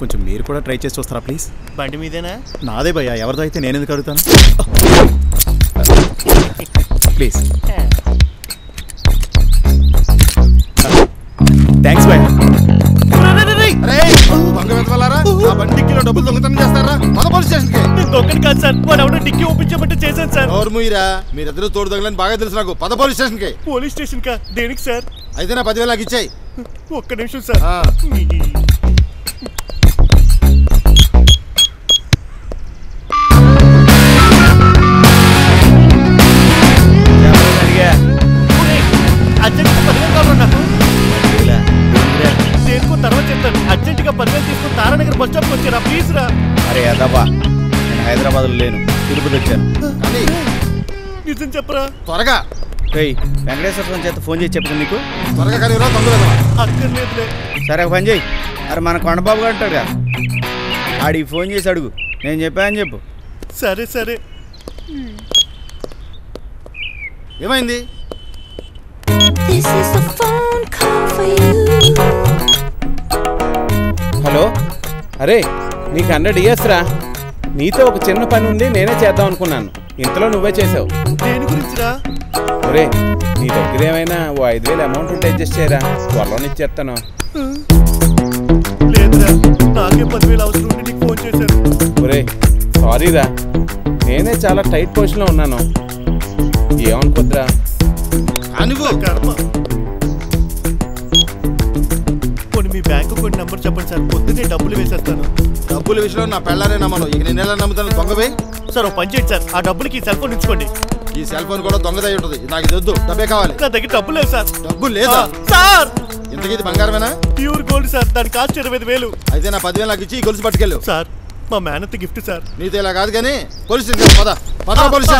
కొంచెం మీరు కూడా ట్రై చేసి చూస్తారా ప్లీజ్? బండి మీదేనా? నాదే భయ్యా ఎవరిదో అయితే నేను ఎందుకు అడుగుతాను? ప్లీజ్. థ్యాంక్స్ భయ్యా. మీరిద్దరు తోడు దొంగలని బాగా తెలుసు నాకు. పద పోలీస్ స్టేషన్కి. పోలీస్ స్టేషన్ కా? దేనికి సార్? అయితే నా పదివేలు నాకు ఇచ్చాయి. ఒక్క నిమిషం సార్. లేను తిరుపతి వచ్చాను నిజం చెప్పరా? త్వరగా. రేయ్ వెంకటేశ్వర స్వామి చేత ఫోన్ చేసి చెప్తాను నీకు. త్వరగా కానీ రా వెతవా అక్కర్లేదులే. సరే ఒక పని చేయి. అరే మన కొండబాబు గారు ఉంటాడుగా. ఆడికి ఫోన్ చేసి అడుగు. నేను చెప్పానని చెప్పు. సరే సరే. ఏమైంది. హలో? అరే నీకు హండ్రెడ్ ఇయర్స్ రా. నీతో ఒక చిన్న పని ఉంది నేనే చేద్దాం అనుకున్నాను. ఇంతలో నువ్వే చేసావు. దేని గురించిరా? ఒరే నీ దగ్గర ఏమైనా ఓ ఐదు వేలు అమౌంట్ ఉంటే అడ్జస్ట్ చేయరా? త్వరలో ఇచ్చేస్తాను. లేదురా నాకే పదివేలు అవసరం ఉంటే నీకు ఫోన్ చేశాను. ఒరే సారీరా నేనే చాలా టైట్ పొజిషన్లో ఉన్నాను. ఏమనుకోద్రా కర్మ. మీ బ్యాంకు కొన్ని నంబర్ చెప్పండి సార్. పొద్దున్నే డబ్బులు వేసేస్తాను. డబ్బుల విషయంలో నా పెళ్ళారే నమ్మను. ఇక నేను ఎలా నమ్ముతాను. దొంగవే సార్ ఓ పని చేయండి సార్. ఆ డబ్బులకి ఈ సెల్ ఫోన్ ఉంచుకోండి. ఈ సెల్ ఫోన్ కూడా దొంగదై ఉంటుంది. నాకు ఇది వద్దు. డబ్బే కావాలి. నా దగ్గర డబ్బులు లేవు సార్. డబ్బు లేదా? సార్! ఇంతకీ ఇది బంగారమేనా? Pure gold sir. దాని కాస్ట్ ఇరవై ఐదు వేలు. అయితే నా పదివేలు నాకు ఇచ్చి ఈ గొలుసు పట్టుకెళ్ళు. సార్ మా మేనత్ గిఫ్ట్ సార్. నీతో ఇలా కాదు కానీ పోలీస్ స్టేషన్ పద. పద పోలీస్.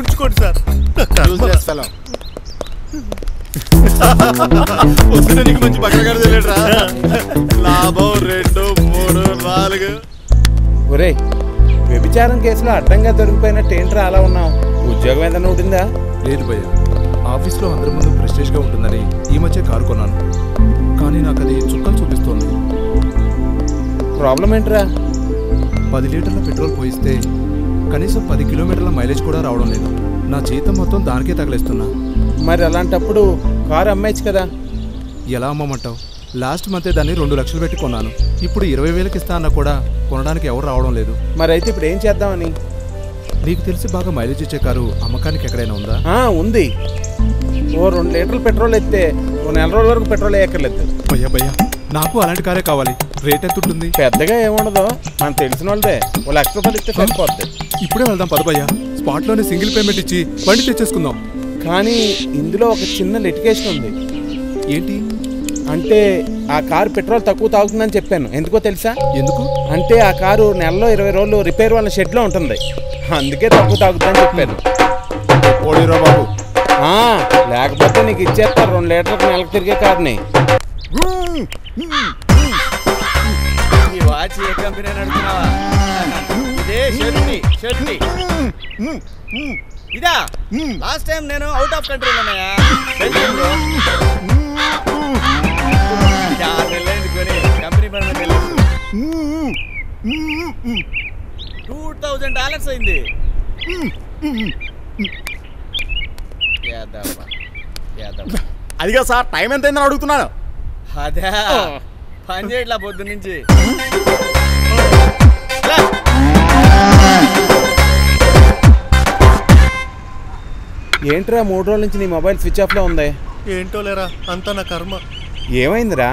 ఉంచుకోండి సార్. పొద్దున నీకు మంచి తెలియట్రా లాభం రెండు మూడు నాలుగు. ఒరే వ్యభిచారం కేసులో అడ్డంగా దొరికిపోయినట్టు ఏంట్రా అలా ఉన్నావు? ఉద్యోగం ఏదైనా ఉండిందా? లేదు భయ్య. ఆఫీస్లో అందరి ముందు ప్రెస్టేజ్గా ఉంటుందని ఈ మధ్య కారు కొన్నాను. కానీ నాకు అది చుక్కలు చూపిస్తోంది. ప్రాబ్లం ఏంట్రా? పది లీటర్ల పెట్రోల్ పోయిస్తే కనీసం పది కిలోమీటర్ల మైలేజ్ కూడా రావడం లేదు. నా జీతం మొత్తం దానికే తగిలేస్తున్నా. మరి అలాంటప్పుడు కారు అమ్మేచ్చు కదా. ఎలా అమ్మమంటావు? లాస్ట్ మంతే దాన్ని రెండు లక్షలు పెట్టి కొన్నాను. ఇప్పుడు ఇరవై వేలకి ఇస్తా అన్నా కూడా కొనడానికి ఎవరు రావడం లేదు. మరి అయితే ఇప్పుడు ఏం చేద్దామని? నీకు తెలిసి బాగా మైలేజ్ ఇచ్చే కారు అమ్మకానికి ఎక్కడైనా ఉందా? ఆ, ఉంది. ఓ రెండు లీటర్లు పెట్రోల్ ఎత్తే ఓ నెల రోజుల వరకు పెట్రోల్ వేయక్కర్లేదు భయ్యా భయ్యా నాకు అలాంటి కారే కావాలి. రేట్ ఎంత ఉంటుంది పెద్దగా ఏముండదు. మనకు తెలిసిన వాళ్ళదే. ఓ లక్ష రూపాయలు ఇస్తే సరిపోద్ది. ఇప్పుడే వెళ్దాం పద భయ్యా. స్పాట్లోనే సింగిల్ పేమెంట్ ఇచ్చి బండి తెచ్చేసుకుందాం. కానీ ఇందులో ఒక చిన్న లిటికేషన్ ఉంది. ఏంటి? అంటే ఆ కారు పెట్రోల్ తక్కువ తాగుతుందని చెప్పాను. ఎందుకో తెలుసా? ఎందుకు? అంటే ఆ కారు నెలలో ఇరవై రోజులు రిపేర్ వాళ్ళ షెడ్లో ఉంటుంది. అందుకే తక్కువ తాగుతుందని చెప్పాను. ఓడిరా బాబు ఆ, లేకపోతే నీకు ఇచ్చేస్తారు రెండు లీటర్లకు నెలకు తిరిగే కార్ని. ఈ వాచ్ ఏ కంపెనీ ఇదే ఇదా. లాస్ట్ టైం నేను అవుట్ ఆఫ్ కంట్రీలో ఉన్నాయా కంపెనీ టూ థౌజండ్ డాలర్స్ అయింది. అదిగా సార్ టైం ఎంత అయిందని అడుగుతున్నాను. అదే. పని చేయట్లా పొద్దు నుంచి ఏంట్రా మూడు రోజుల నుంచి నీ మొబైల్ స్విచ్ ఆఫ్లో ఉంది? ఏంటో లేరా అంతా నా కర్మ. ఏమైందిరా?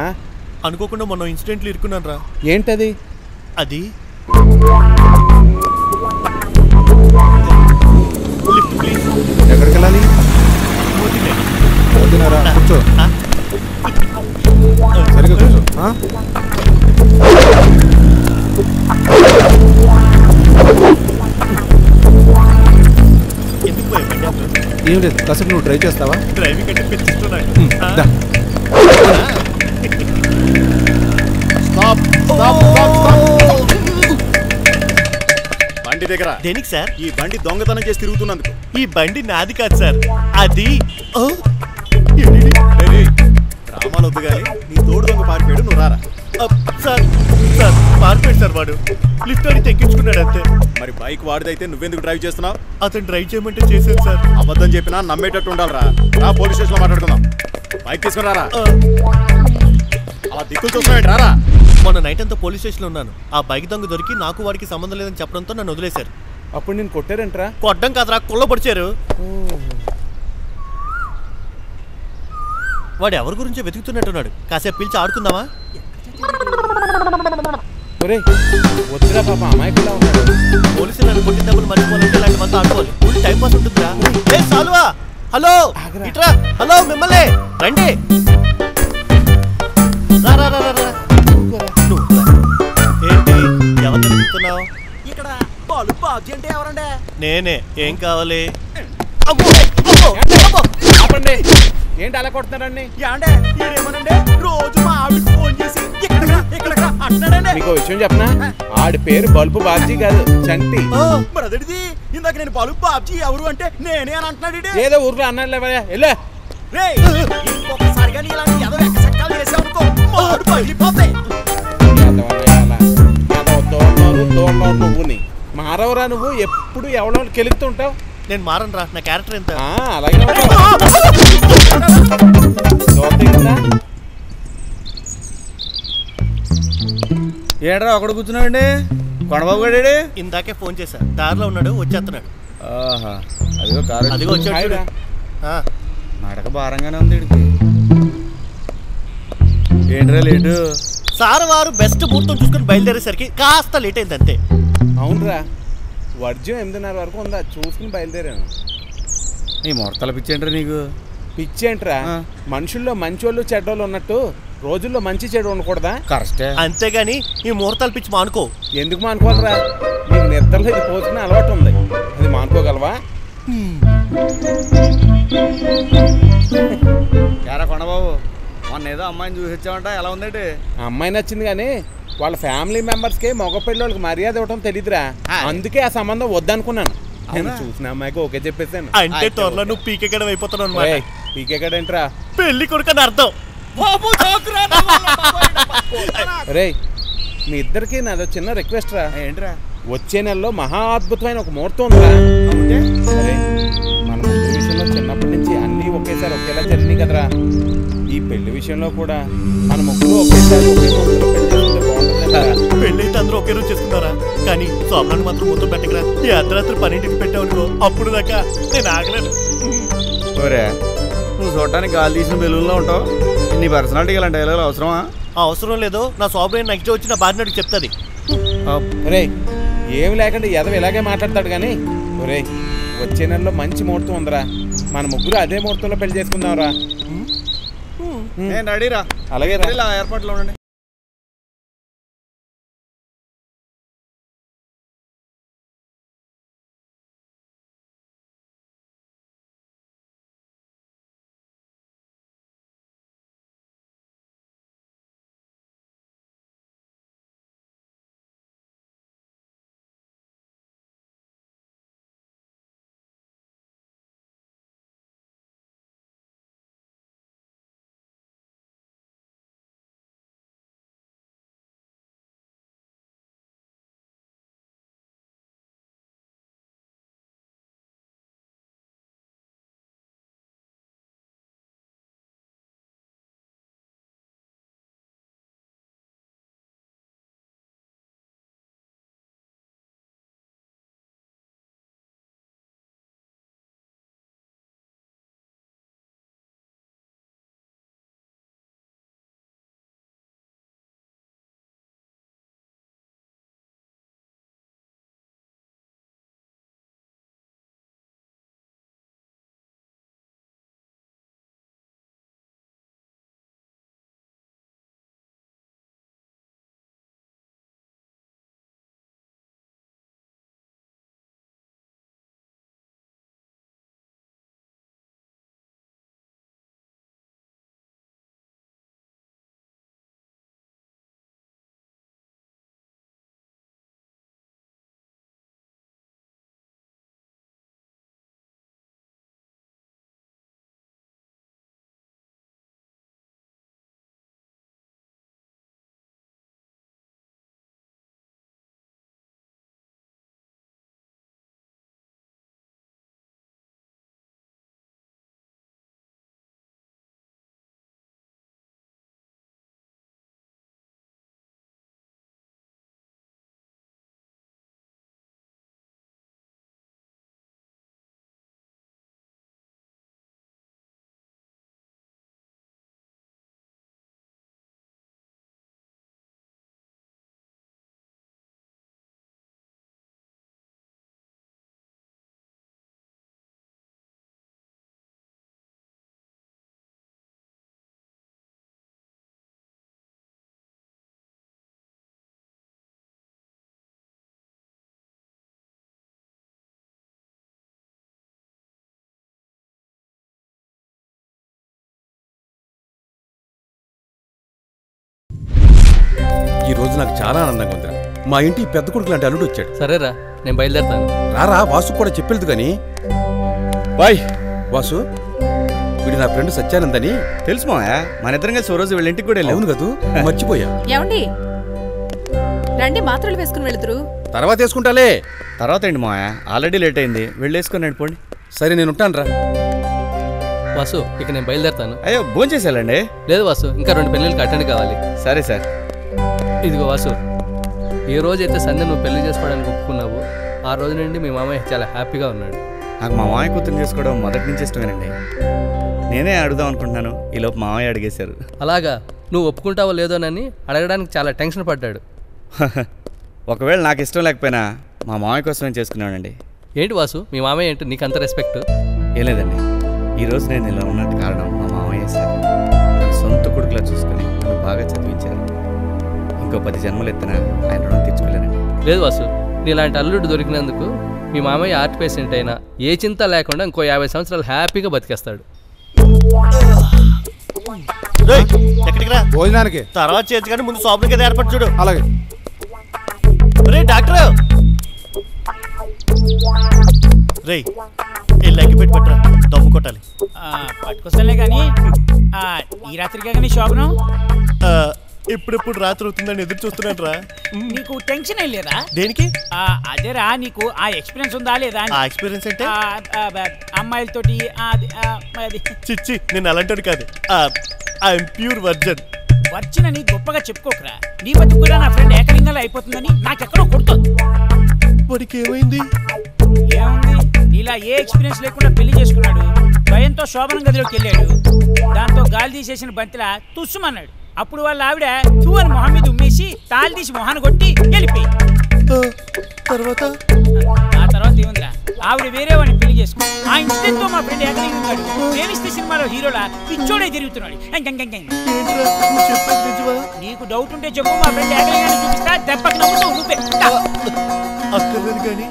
అనుకోకుండా మొన్న ఇన్సిడెంట్లు ఇరుకున్నాను రా. ఏంటది? అది ఎక్కడికి వెళ్ళాలి పోతున్నారా కూర్చో. సరిగా కూర్చో. ఏం లేదు కాసేపు నువ్వు ట్రై చేస్తావా? డ్రైవింగ్ అంటే బండి దగ్గర. దేనికి సార్? ఈ బండి దొంగతనం చేసి తిరుగుతున్నందుకు. ఈ బండి నాది కాదు సార్. అది డ్రామాలు వద్దు కానీ నీ తోడు దొంగ పారిపోయాడు నువ్వు రారా? సార్ సార్ పారిపోయాడు సార్ వాడు. లిఫ్ట్ అడిగితే ఎక్కించుకున్నాడు అంతే. మరి బైక్ వాడిదైతే నువ్వెందుకు డ్రైవ్ చేస్తున్నావు? అతను డ్రైవ్ చేయమంటే చేశాను సార్. అబద్ధం చెప్పినా నమ్మేటట్టు ఉండాలిరా. రా పోలీస్ స్టేషన్లో మాట్లాడుకుందాం. బైక్ తీసుకుని రారా. దిక్కులు చూస్తున్నాడు రారా. మొన్న నైట్ అంతా పోలీస్ స్టేషన్లో ఉన్నాను. ఆ బైక్ దొంగ దొరికి నాకు వాడికి సంబంధం లేదని చెప్పడంతో నన్ను వదిలేశారు. అప్పుడు నేను కొట్టారంట్రా? కొట్టడం కాదురా కుళ్ళ పొడిచారు. వాడు ఎవరి గురించో వెతుకుతున్నట్టున్నాడు. కాసేపు పిలిచి ఆడుకుందామా? వద్దురా పాప అమాయకులా ఉన్నాడు. పోలీసులు నన్ను కొట్టిన డబ్బులు మర్చిపోవాలంటే ఇలాంటి మంది ఆడుకోవాలి. ఫుల్ టైం పాస్ ఉంటుందిరా ఏ సాలువా? హలో. ఇట్రా. హలో మిమ్మల్ని. రండి. రా రా రా రా, రా. నువ్వు రా. ఏంటి? ఎవరిని వెతుకుతున్నావు ఇక్కడ బాలు బాబ్జీ అంటే ఎవరండి? నేనే. ఏం కావాలి? అమ్మో, అమ్మో, అమ్మో. ఏంటి అలా కొడుతున్నారండి? ఈడేమనండి రోజు మా ఆవిడకి ఫోన్ చేసి ఇక్కడ ఇక్కడ అంటున్నాడండి. మీకు విషయం చెప్పనా? ఆడి పేరు బల్బు బాబ్జీ కాదు చంటి. బ్రదర్ది ఇందాక నేను బాలు బాబ్జీ ఎవరు అంటే నేనే అని అంటున్నాడు ఏదో ఊర్లో అన్నాడు లేవయ్యా వెళ్ళా. ఇంకొకసారి కానీ ఇలాంటి మాడు పగిలిపోతాయి. మారవరా నువ్వు? ఎప్పుడు ఎవడో కెలుగుతుంటావు నేను మారను రా నా క్యారెక్టర్ ఎంత? అలాగే ఏడ్రా ఒకడు కూర్చున్నాడండి? కొండబాబు గాడే ఇందాకే ఫోన్ చేశా దారిలో ఉన్నాడు వచ్చేస్తున్నాడు ఆహా అదిగో కారు అదిగో వచ్చాడు నడక భారంగానే ఉంది వీడికి ఏంట్రా లేటు? సార్ వారు బెస్ట్ ముహూర్తం చూసుకొని బయలుదేరేసరికి కాస్త లేట్ అయింది అంతే అవునరా. వర్జ్యం ఎనిమిదిన్నర వరకు ఉందా. చూసుకుని బయలుదేరాను. ఈ ముహూర్తాలు పిచ్చేంట్రా నీకు? పిచ్చి ఏంట్రా? ఆ. మనుషుల్లో మంచోళ్ళు చెడ్డోళ్ళు ఉన్నట్టు రోజుల్లో మంచి చెడు ఉండకూడదా? కరెక్టే. అంతేగాని ఈ ముహూర్తాలు పిచ్చి మానుకో. ఎందుకు మానుకోవాలరా? నీకు నిద్రలో ఇది పోసుకునే అలవాటు ఉంది. అది మానుకోగలవా? యారా కొండబాబు? మొన్న ఏదో అమ్మాయిని చూసి వచ్చావంట ఎలా ఉందండి అమ్మాయి నచ్చింది కానీ వాళ్ళ ఫ్యామిలీ మెంబర్స్కి మగ పిల్లలకి మర్యాద ఇవ్వటం తెలియదురా. అందుకే ఆ సంబంధం వద్దనుకున్నాను. నేను? చూసిన అమ్మాయికి ఓకే చెప్పేశాను. అంటే త్వరలో నువ్వు పీకెక్కడం అయిపోతావు అనమాట ఏయ్, పీకేగాడేంట్రా పెళ్ళి కొడుకని అర్థం. రే మీ ఇద్దరికి నాదో చిన్న రిక్వెస్ట్ రా. ఏంట్రా? వచ్చే నెలలో మహా అద్భుతమైన ఒక ముహూర్తం అవునే? సరే మన చిన్నప్పటి నుంచి అన్నీ ఒకేసారి ఒకేలా జరిగినాయి కదరా. ఈ పెళ్ళి విషయంలో కూడా మన ముగ్గురు ఒకేసారి ఒకే పెళ్ళి చేసుకుంటే బాగుంటుంది కదా. పెళ్ళి అయితే అందరూ ఒకే రోజు చేసుకుంటారా? కానీ సోమనాన్ని మాత్రం మొత్తం పెట్టకరా. ఈ అర్ధరాత్రి పన్నెండుకి పెట్టావనుకో అప్పుడు దాకా నేను ఆగలేను. ఓరే నువ్వు చూడటానికి గాలి తీసిన బెలూన్లో ఉంటావు. నీ పర్సనాలిటీ ఇలాంటి డైలాగులు అవసరమా? ఆ అవసరం లేదో. నా సోబరే నెక్స్ట్ వచ్చి నా భార్యనడికి చెప్తుంది. ఒరే ఏమి లేకుండా ఎదవ ఇలాగే మాట్లాడతాడు కానీ ఒరే వచ్చే నెలలో మంచి ముహూర్తం ఉందిరా. మన ముగ్గురు అదే ముహూర్తంలో పెళ్ళి చేసుకుందాంరా. నేను రెడీరా? అలాగే ఏర్పాట్లో ఉండండి. ఈ రోజు నాకు చాలా ఆనందంగా ఉందిరా. మా ఇంటి పెద్ద కొడుకు లాంటి అల్లుడు వచ్చాడు. సరేరా నేను బయలుదేరుతాను. రారా వాసు కూడా చెప్పలేదు కానీ. బాయ్ వాసు. వీడు నా ఫ్రెండ్ సత్యానందని. తెలుసు మావయ్య మన ఇద్దరం కలిసి ఓ రోజు వీళ్ళ ఇంటికి కూడా వెళ్ళాం. అవును కదూ మర్చిపోయా. ఏమండి? రండి మాత్రలు వేసుకుని వెళుతురు. తర్వాత వేసుకుంటాలే. తర్వాత ఏంటి మావయ్య? ఆల్రెడీ లేట్ అయింది. వెళ్ళేసుకొని నడిపోండి సరే నేను ఉంటాను రా వాసు ఇక నేను బయలుదేరుతాను. అయ్యో భోంచేసేయాలండి? లేదు వాసు ఇంకా రెండు పెళ్ళిళ్ళకి అటెండ్ కావాలి. సరే సార్. ఇదిగో వాసు ఏ రోజైతే సంధ్య నువ్వు పెళ్ళి చేసుకోవడానికి ఒప్పుకున్నావు ఆ రోజు నుండి మీ మామయ్య చాలా హ్యాపీగా ఉన్నాడు. నాకు మా మామయ్య కూతురు చేసుకోవడం మొదటి నుంచి ఇష్టమేనండి. నేనే అడుగుదాం అనుకుంటున్నాను ఈలోపు మామయ్య అడిగేశారు. అలాగా నువ్వు ఒప్పుకుంటావో లేదోనని అడగడానికి చాలా టెన్షన్ పడ్డాడు. ఒకవేళ నాకు ఇష్టం లేకపోయినా మా మామయ్య కోసమే చేసుకున్నానండి ఏంటి వాసు మీ మామయ్య ఏంటి నీకు అంత రెస్పెక్ట్ ఏం లేదండి. ఈరోజు నేను ఇలా ఉన్నట్టు కారణం మా మామయ్య సార్ తన సొంత కొడుకులా చూసుకొని నన్ను బాగా చదివించారు. ఇంకో పది జన్మలు ఎత్తిన ఆయన రుణం తీర్చుకోలేనండి. లేదు వాసు నీలాంటి అల్లుడు దొరికినందుకు మీ మామయ్య ఆర్ట్ పేషెంట్ అయినా ఏ చింత లేకుండా ఇంకో యాభై సంవత్సరాలు హ్యాపీగా బతికేస్తాడు. రేయ్, ఎక్కడికి రా? భోజనానికి. తర్వాత చేయొచ్చు కానీ ముందు షాప్ కదా ఏర్పాటు చూడు. అలాగే. రే డాక్టర్! రే వెళ్ళి అగ్గి పెట్టి పట్టురా? దమ్ము కొట్టాలి. పట్టుకొస్తానులే కానీ ఆ, ఈ రాత్రికే కానీ శోభనం ఆ, ఎప్పుడెప్పుడు రాత్రి అవుతుందని ఎదురు చూస్తున్నాను రా. నీకు టెన్షన్ ఏం లేదా? దేనికి? ఆ, అదేరా నీకు ఆ ఎక్స్పీరియన్స్ ఉందా లేదా అని. ఆ ఎక్స్పీరియన్స్ అంటే? ఆ, ఆ, బ- అమ్మాయిలతోటి ఆ, అది, ఆ, అది. చిచ్చి నేను అలాంటి కాదు. ఐఎమ్ ప్యూర్ వర్జన్ వర్చినని గొప్పగా చెప్పుకోకరా. నీ బతుకు కూడా నా ఫ్రెండ్ ఏకలింగంలో అయిపోతుందని నాకెక్కడో కొడుతుంది. వాడికి ఏమైంది? ఏముంది? ఇలా ఏ ఎక్స్పీరియన్స్ లేకుండా పెళ్ళి చేసుకున్నాడు. భయంతో శోభనం గదిలోకి వెళ్ళాడు. దాంతో గాలి తీసేసిన బంతిలా తుస్సుమన్నాడు. అప్పుడు వాళ్ళ ఆవిడ తూ అని మొహం మీద ఉమ్మేసి తాళి తీసి మొహాన్ని కొట్టి వెళ్ళిపోయి తర్వాత? ఆ తర్వాత ఏముందిరా? ఆవిడ వేరే వాడిని పెళ్ళి చేసుకుని ఆ ఇన్సిడెంట్తో మా ఫ్రెండ్ ఏకలింగి ఉన్నాడు ప్రేమిస్తే సినిమాలో హీరోలా పిచ్చోడే తిరుగుతున్నాడు. నీకు డౌట్ ఉంటే చెప్పు మా ఫ్రెండ్ ఏకలింగాన్ని చూపిస్తా దెబ్బకి నవ్వుతావు నువ్వే. అక్కర్లేదు కానీ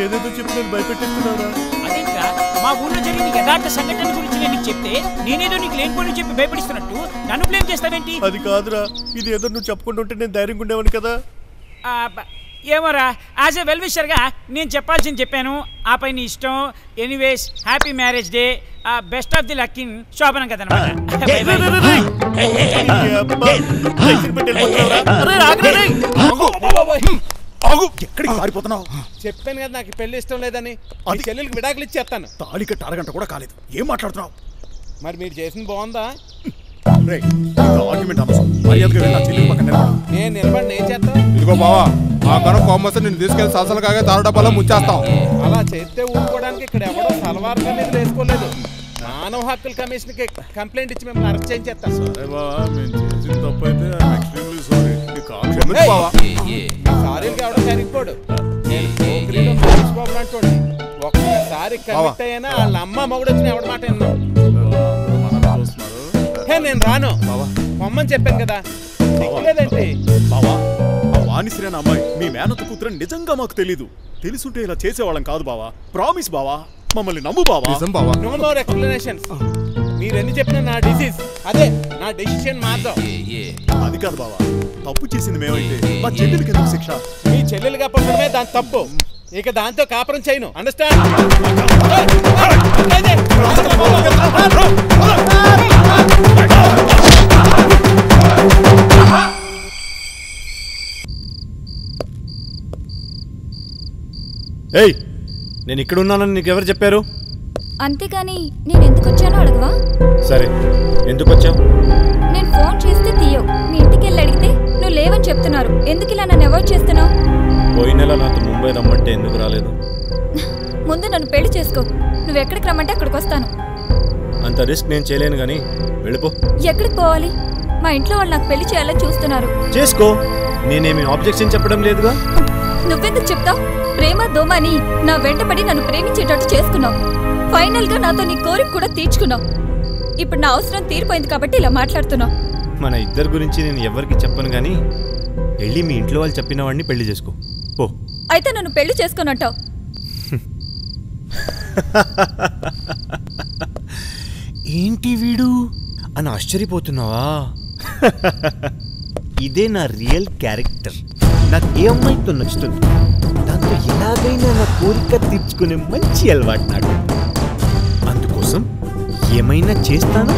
ఇప్పుడు ఏదేదో చెప్పి నేను భయపెట్టిస్తున్నారా అదేంట్రా మా ఊళ్ళో జరిగిన యథార్థ సంఘటన గురించి నేను చెప్తే నేనేదో నీకు లేనిపోయి చెప్పి భయపడిస్తున్నట్టు నన్ను బ్లేమ్ చేస్తావేంటి అది కాదురా ఇది ఏదో నువ్వు చెప్పుకుంటూ ఉంటే నేను ధైర్యంగా ఉండేవాడిని కదా ఆ, బ- ఏమోరా యాజ్ ఎ వెల్ విషర్గా నేను చెప్పాల్సింది చెప్పాను ఆ పై నీ ఇష్టం anyways happy marriage day best of the luck in శోభనం కదా ఆగు! ఎక్కడికి పారిపోతున్నావు? చెప్పాను కదా నాకు పెళ్ళి ఇష్టం లేదని. అది- చెల్లెలకి విడాకులు ఇచ్చేస్తాను. తాళి కట్టి అరగంట కూడా కాలేదు. ఏం మాట్లాడుతున్నావు? మరి మీరు చేసింది బాగుందా? ఆర్గ్యుమెంట్ అవసరం మర్యాదగా వెళ్ళి నా చెల్లి పక్కన నిలబడు. నేను నిలబడి ఏం చేస్తా ఇదిగో బావా ఆ కనుక కోమస్తే నిన్ను తీసుకెళ్ళి సలసలు కాగా తారు డబ్బాలో ముంచేస్తాం. అలా చేస్తే ఊరుకోవడానికి ఇక్కడ ఎవడో సల్వార్ కమీజ్ వేసుకోలేదు. మానవ హక్కుల కమిషన్కి కంప్లైంట్ ఇచ్చి మిమ్మల్ని అరెస్ట్ చేయించేస్తాను సరే బావా మేము చేసిన తప్పైతే ఐఎమ్ ఎక్స్ట్రీమ్లీ సారీ అంటోండి ఒక్కసారి కమిట్ అయినా వాళ్ళ అమ్మ మొగుడు వచ్చిన ఎవడ మాట నేను రాను. పొమ్మని చెప్పాను కదా. లేదండి. బావా. వాణిశ్రీ అనే అమ్మాయి మీ మేనత్త కూతురు నిజంగా మాకు తెలీదు తెలుసుంటే ఇలా చేసేవాళ్ళం కాదు బావా ప్రామిస్ బావా మమ్మల్ని నమ్ము బావా నిజం బావా నో మోర్ ఎక్స్ప్లెనేషన్స్ మీరు ఎన్ని చెప్పినా నా డిసీజ్ అదే నా డెసిషన్ మార్దాం అది కాదు బావా తప్పు చేసింది మేమైతే మా చెల్లెలకి ఎందుకు శిక్ష మీ చెల్లెలుగా పుట్టడమే దాని తప్పు ఇక దాంతో కాపురం చేయను అండర్స్టాండ్ ఏయ్ నేను ఇక్కడ ఉన్నానని నీకు ఎవరు చెప్పారు? అంతేగాని నేను ఎందుకు వచ్చానో అడగవా? సరే ఎందుకు వచ్చావు నేను ఫోన్ చేస్తే తీయవు. మీ ఇంటికి వెళ్ళి అడిగితే నువ్వు లేవని చెప్తున్నారు. ఎందుకు ఇలా నన్ను అవాయిడ్ చేస్తున్నావు? పోయిన నెల నాతో ముంబై రమ్మంటే ఎందుకు రాలేదు? ముందు నన్ను పెళ్ళి చేసుకో. నువ్వు ఎక్కడికి రమ్మంటే అక్కడికి వస్తాను. అంత రిస్క్ నేను చేయలేను కానీ వెళ్ళిపో. ఎక్కడికి పోవాలి? మా ఇంట్లో వాళ్ళు నాకు పెళ్ళి చేయాలని చూస్తున్నారు. చేసుకో. నేనేమి ఆబ్జెక్షన్ చెప్పడం లేదుగా? నువ్వెందుకు చెప్తావు? ప్రేమ దోమ అని నా వెంటపడి నన్ను ప్రేమించేటట్టు చేసుకున్నావు. ఫైనల్గా నాతో నీ కోరిక కూడా తీర్చుకున్నావు. ఇప్పుడు నా అవసరం తీరిపోయింది కాబట్టి ఇలా మాట్లాడుతున్నావు. మన ఇద్దరి గురించి నేను ఎవరికి చెప్పను కానీ వెళ్ళి మీ ఇంట్లో వాళ్ళు చెప్పిన వాడిని పెళ్ళి చేసుకో. పో. అయితే నన్ను పెళ్ళి చేసుకోనంటావు. ఏంటి వీడు? అని ఆశ్చర్యపోతున్నావా? ఇదే నా రియల్ క్యారెక్టర్. నాకు ఏ అమ్మాయితో నచ్చుతుంది? దాంతో ఎలాగైనా నా కోరిక తీర్చుకునే మంచి అలవాటు నాకు. అందుకోసం ఏమైనా చేస్తాను?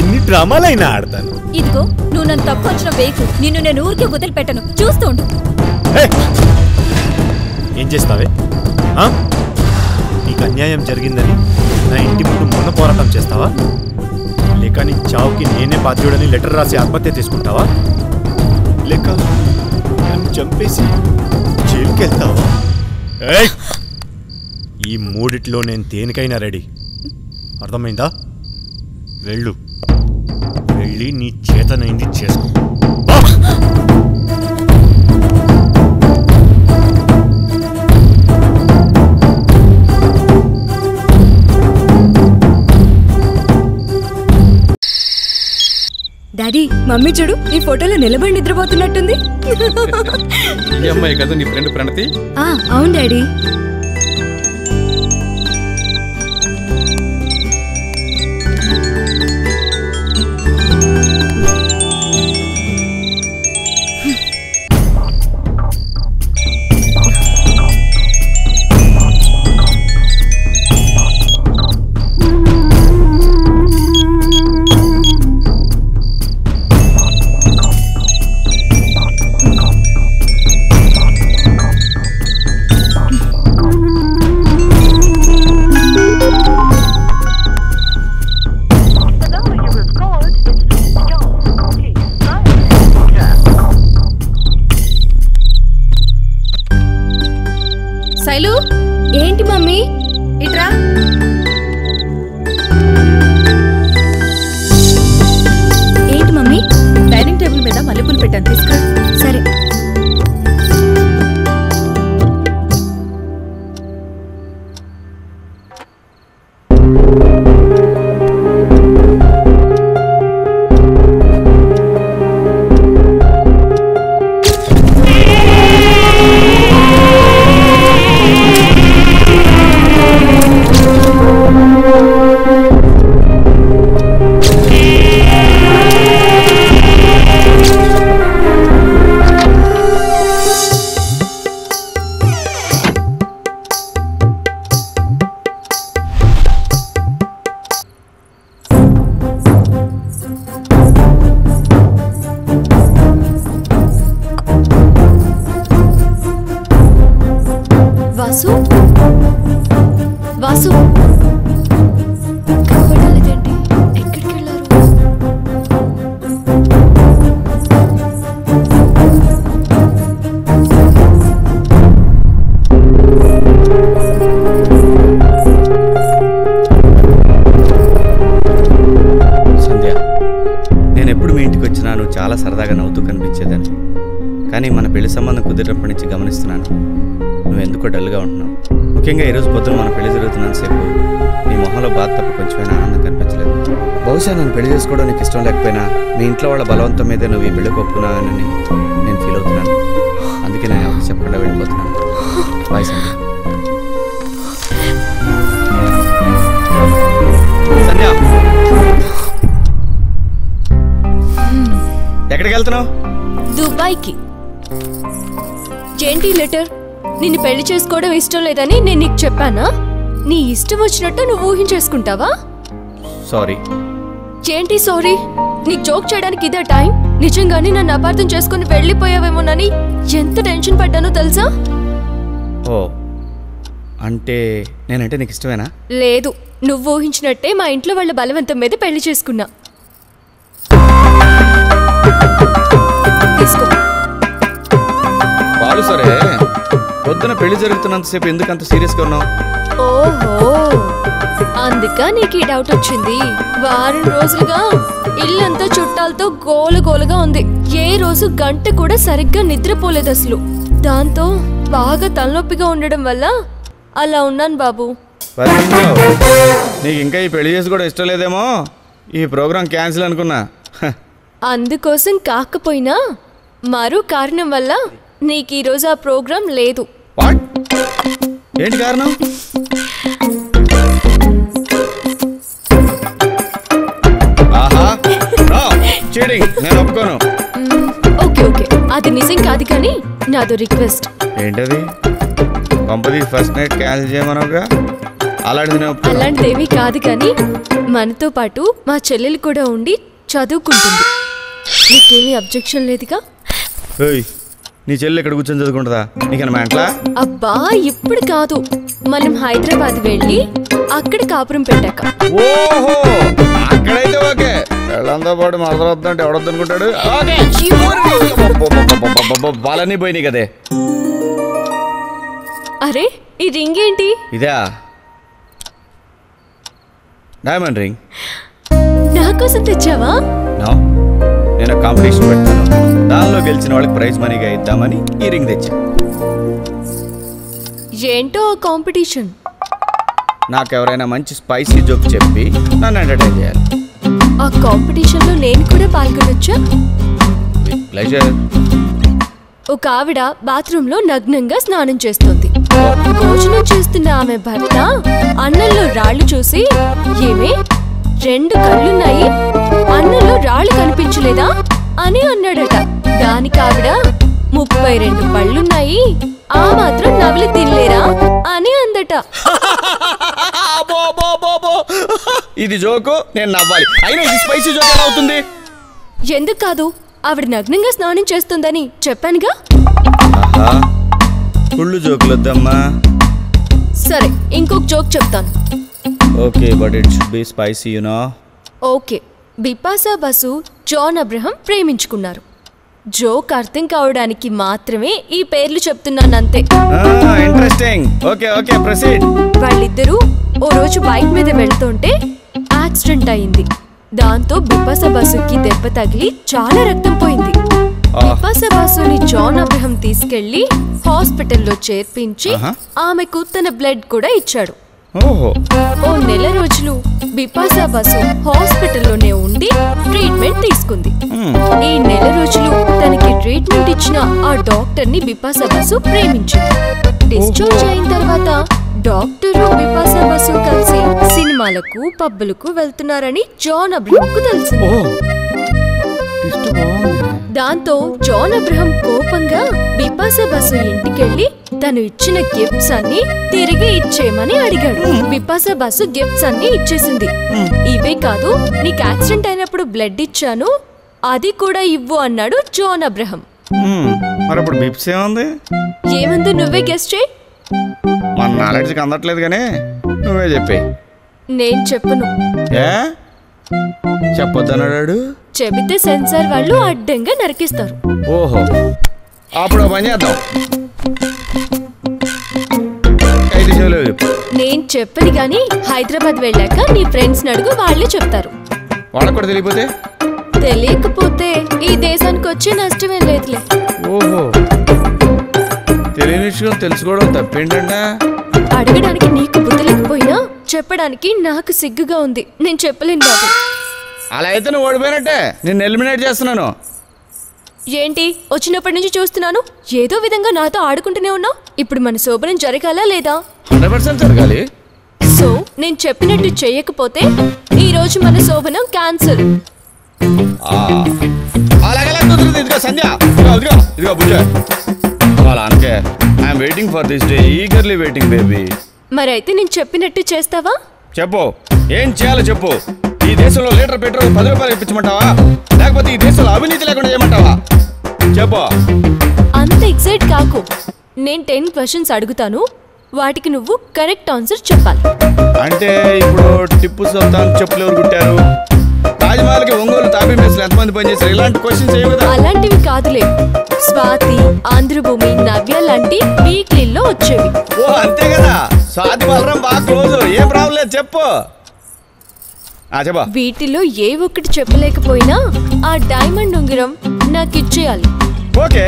ఎన్ని డ్రామాలైనా ఆడతాను. ఇదిగో నువ్వు నన్ను తక్కువ వచ్చిన వేకు నిన్ను నేను ఊరికే వదిలిపెట్టను. చూస్తూ ఉండు. ఏం చేస్తావే? నీకు అన్యాయం జరిగిందని నా ఇంటి ముందు మొన్న పోరాటం చేస్తావా? లేక నీ చావుకి నేనే బాధ్యుడని లెటర్ రాసి ఆత్మహత్య తీసుకుంటావా లేక నన్ను చంపేసి జైలుకి వెళ్తావా ఏయ్! ఈ మూడిట్లో నేను దేనికైనా రెడీ. అర్థమైందా? వెళ్ళు. వెళ్ళి నీ చేతనైంది చేసుకో. డాడీ మమ్మీ చూడు ఈ ఫోటోలో నిలబడి నిద్రపోతున్నట్టుంది. ఈ అమ్మాయి కదా నీ ఫ్రెండ్ ప్రణతి? ఆ, అవును డాడీ. ఎక్కడికి వెళ్తున్నావు దుబాయ్కి. ఏంటి లెటర్? నిన్ను పెళ్ళి చేసుకోవడం ఇష్టం లేదని నేను నీకు చెప్పానా? నీ ఇష్టం వచ్చినట్టు నువ్వు ఊహించేసుకుంటావా? సారీ. ఏంటి సారీ? నీకు జోక్ చేయడానికి ఇదే టైం? నిజంగానే నన్ను అపార్థం చేసుకుని వెళ్ళిపోయావేమోనని ఎంత టెన్షన్ పడ్డానో తెలుసా? ఓ అంటే నేనంటే నీకు ఇష్టమేనా? లేదు నువ్వు ఊహించినట్టే మా ఇంట్లో వాళ్ళ బలవంతం మీద పెళ్ళి చేసుకున్నా. తీసుకో. పాలు సరే. పొద్దున పెళ్ళి జరుగుతున్నంతసేపు ఎందుకు అంత సీరియస్గా ఉన్నావు? ఓహో అందుక నీకు ఈ డౌట్ వచ్చింది. వారం రోజులుగా ఇల్లంతా చుట్టాలతో గోల గోలగా ఉంది. ఏ రోజు గంట కూడా సరిగ్గా నిద్రపోలేదు అసలు. దాంతో బాగా తలనొప్పిగా ఉండడం వల్ల అలా ఉన్నాను బాబు. నీకు ఇంకా ఈ పెళ్ళి చేసి కూడా ఇష్టం లేదేమో? ఈ ప్రోగ్రాం క్యాన్సిల్ అనుకున్నా. అందుకోసం కాకపోయినా మరో కారణం వల్ల నీకు ఈరోజు ఆ ప్రోగ్రాం లేదు. ఏంటి కారణం? ఆహా. చీటింగ్ నేను ఒప్పుకోను. Okay okay. నాదో రిక్వెస్ట్. ఏంటది? కంపెనీ ఫస్ట్ నైట్ క్యాన్సిల్ చేయమనవుగా? అలాంటిది నేను ఒప్పుకోను. అలాంటిదేమీ కాదు కానీ మనతో పాటు మా చెల్లెలు కూడా ఉండి చదువుకుంటుంది. నీకేమీ అబ్జెక్షన్ లేదుగా? ఏయ్ నీ చెల్లి ఇక్కడ కూర్చొని చదువుకుంటుందా? నీకన్నా మెంట్లా అబ్బా ఇప్పుడు కాదు. మనం హైదరాబాద్ వెళ్ళి అక్కడ కాపురం పెట్టాక. ఓహో అక్కడైతే ఓకే. వెళ్ళంతో పాటు మరదలొద్దంటే ఎవడొద్దు అనుకుంటాడు ఓకే. పోయినాయి కదే. అరే ఈ రింగ్ ఏంటి? ఇదా. Diamond ring. నా కోసం తెచ్చావా? నో నేను కాంపిటీషన్ పెడతాను. దానిలో గెలిచిన వాళ్ళకి ప్రైజ్ మనీగా ఇద్దామని ఈ రింగ్ తెచ్చా. ఏంటో కాంపిటీషన్? నాకు ఎవరైనా మంచి స్పైసీ జోక్ చెప్పి నన్ను ఎంటర్టైన్ చేయాలి. ఆ కాంపిటీషన్లో నేను కూడా పాల్గొనొచ్చా? ప్లెజర్ ఒక ఆవిడ బాత్రూమ్లో నగ్నంగా స్నానం చేస్తుంది. భోజనం చేస్తున్న ఆమె భర్త అన్నంలో రాళ్ళు చూసి ఏమే? రెండు కళ్ళున్నాయి? అన్నంలో రాళ్ళు కనిపించలేదా? అని అన్నాడట. దానికి ఆవిడ ముప్పై రెండు పళ్ళున్నాయి ఆ మాత్రం నవలి తినలేరా అని అందట. ఇది జోకు నేను నవ్వాలి. అయినా ఇది స్పైసీ జోక్ ఎలా అవుతుంది? ఎందుకు కాదు ఆవిడ నగ్నంగా స్నానం చేస్తుందని చెప్పానుగా? ఆహా కుళ్ళు జోకులు వద్దమ్మా. సరే ఇంకొక జోక్ చెప్తాను. Okay but it should be spicy you know okay Bipasha Basu John Abraham ప్రేమించుకున్నారు. జోక్ అర్థం కావడానికి మాత్రమే ఈ పేర్లు చెప్తున్నానంతే. ఇంట్రెస్టింగ్ ఓకే ఓకే ప్రొసీడ్ వాళ్ళిద్దరూ ఓ రోజు బైక్ మీద వెళ్తుంటే యాక్సిడెంట్ అయింది. దాంతో బిపాసా బసుకి దెబ్బ తగిలి చాలా రక్తం పోయింది. బిపాసా బసుని జాన్ అబ్రహం తీసుకెళ్ళి హాస్పిటల్లో చేర్పించి. ఆమెకు తన బ్లడ్ కూడా ఇచ్చాడు. ఓ నెల రోజులు బిపాసా బసు హాస్పిటల్లోనే ఉండి ట్రీట్మెంట్ తీసుకుంది. ఈ నెల రోజులు తనకి ట్రీట్మెంట్ ఇచ్చిన ఆ డాక్టర్ని బిపాసా బసు ప్రేమించింది. డిశ్చార్జ్ అయిన తర్వాత డాక్టరు బిపాసా బసు కలిసి సినిమాలకు పబ్బులకు వెళ్తున్నారని జాన్ అబ్రహం కు తెలిసింది దాంతో జాన్ అబ్రహం కోపంగా బిపాసా బసు ఇంటికెళ్ళి తను ఇచ్చిన గిఫ్ట్స్ అన్ని తిరిగి ఇచ్చేయమని అడిగాడు. బిపాసా బసు గిఫ్ట్స్ అన్ని ఇచ్చేసింది. ఇవే కాదు నీకు యాక్సిడెంట్ అయినప్పుడు బ్లడ్ ఇచ్చాను అది కూడా ఇవ్వు అన్నాడు జాన్ అబ్రహం. మరి అప్పుడు బిప్స్ ఏముంది? ఏముంది నువ్వే గెస్ట్ చేయి. మన నాలెడ్జ్కి అందట్లేదు కానీ నువ్వే చెప్పే నేను చెప్పను. ఏ? చెప్పొద్దన్నాడు చెబితే సెన్సార్ వాళ్ళు అడ్డంగా నరికిస్తారు. ఓహో. అప్పుడు పని చేద్దాం. నేను చెప్పని గాని హైదరాబాద్ వెళ్ళాక నీ ఫ్రెండ్స్ అడుగు వాళ్ళే చెప్తారు. వాళ్ళకు కూడా తెలియపోతే? తెలియకపోతే ఈ దేశానికి వచ్చే నష్టమేం లేదులే. ఓహో. తెలియని విషయం తెలుసుకోవడం తప్పేంటంటే? అడగడానికి నీకు బుద్ధి లేకపోయినా చెప్పడానికి నాకు సిగ్గుగా ఉంది. నేను చెప్పలేను బాబు. అలా అయితే నువ్వు ఓడిపోయినట్టే. నేను ఎలిమినేట్ చేస్తున్నాను. ఏంటి? వచ్చినప్పటి నుంచి చూస్తున్నాను. ఏదో విధంగా నాతో ఆడుకుంటూనే ఉన్నావు ఇప్పుడు మన శోభనం జరగాలా లేదా? జరగాలి. సో నేను చెప్పినట్టు చేయకపోతే ఈ రోజు మన శోభనం cancel. Waiting for this day eagerly waiting baby మరైతే నేను చెప్పినట్టు చేస్తావా? చెప్పు. ఏం చేయాలో చెప్పు. ఈ దేశంలో లీటర్ పెట్రోల్ పది రూపాయలు ఇప్పించమంటావా? లేకపోతే ఈ దేశంలో అవినీతి లేకుండా చేయమంటావా చెప్పు. అంత ఎక్సైట్ కాకు. నేను టెన్ క్వశ్చన్స్ అడుగుతాను. వాటికి నువ్వు కరెక్ట్ ఆన్సర్ చెప్పాలి. అంటే ఇప్పుడు టిప్పు సుల్తాన్ చెప్పులు ఎవరు కుట్టారు? తాజ్మహల్కి ఒంగోలు తాపీ మేస్లు ఎంతమంది పనిచేశారు? ఇలాంటి క్వశ్చన్స్ ఏమి కదా? అలాంటివి కాదులే. స్వాతి ఆంధ్రభూమి నవ్య లాంటి వీక్లీల్లో వచ్చేవి. ఓ అంతే కదా. స్వాతి బలరం బాగా క్లోజ్. ఏం ప్రాబ్లం లేదు చెప్పా. వీటిలో ఏ ఒక్కటి చెప్పలేకపోయినా ఆ డైమండ్ ఉంగరం నాకు ఇచ్చేయాలి. ఓకే.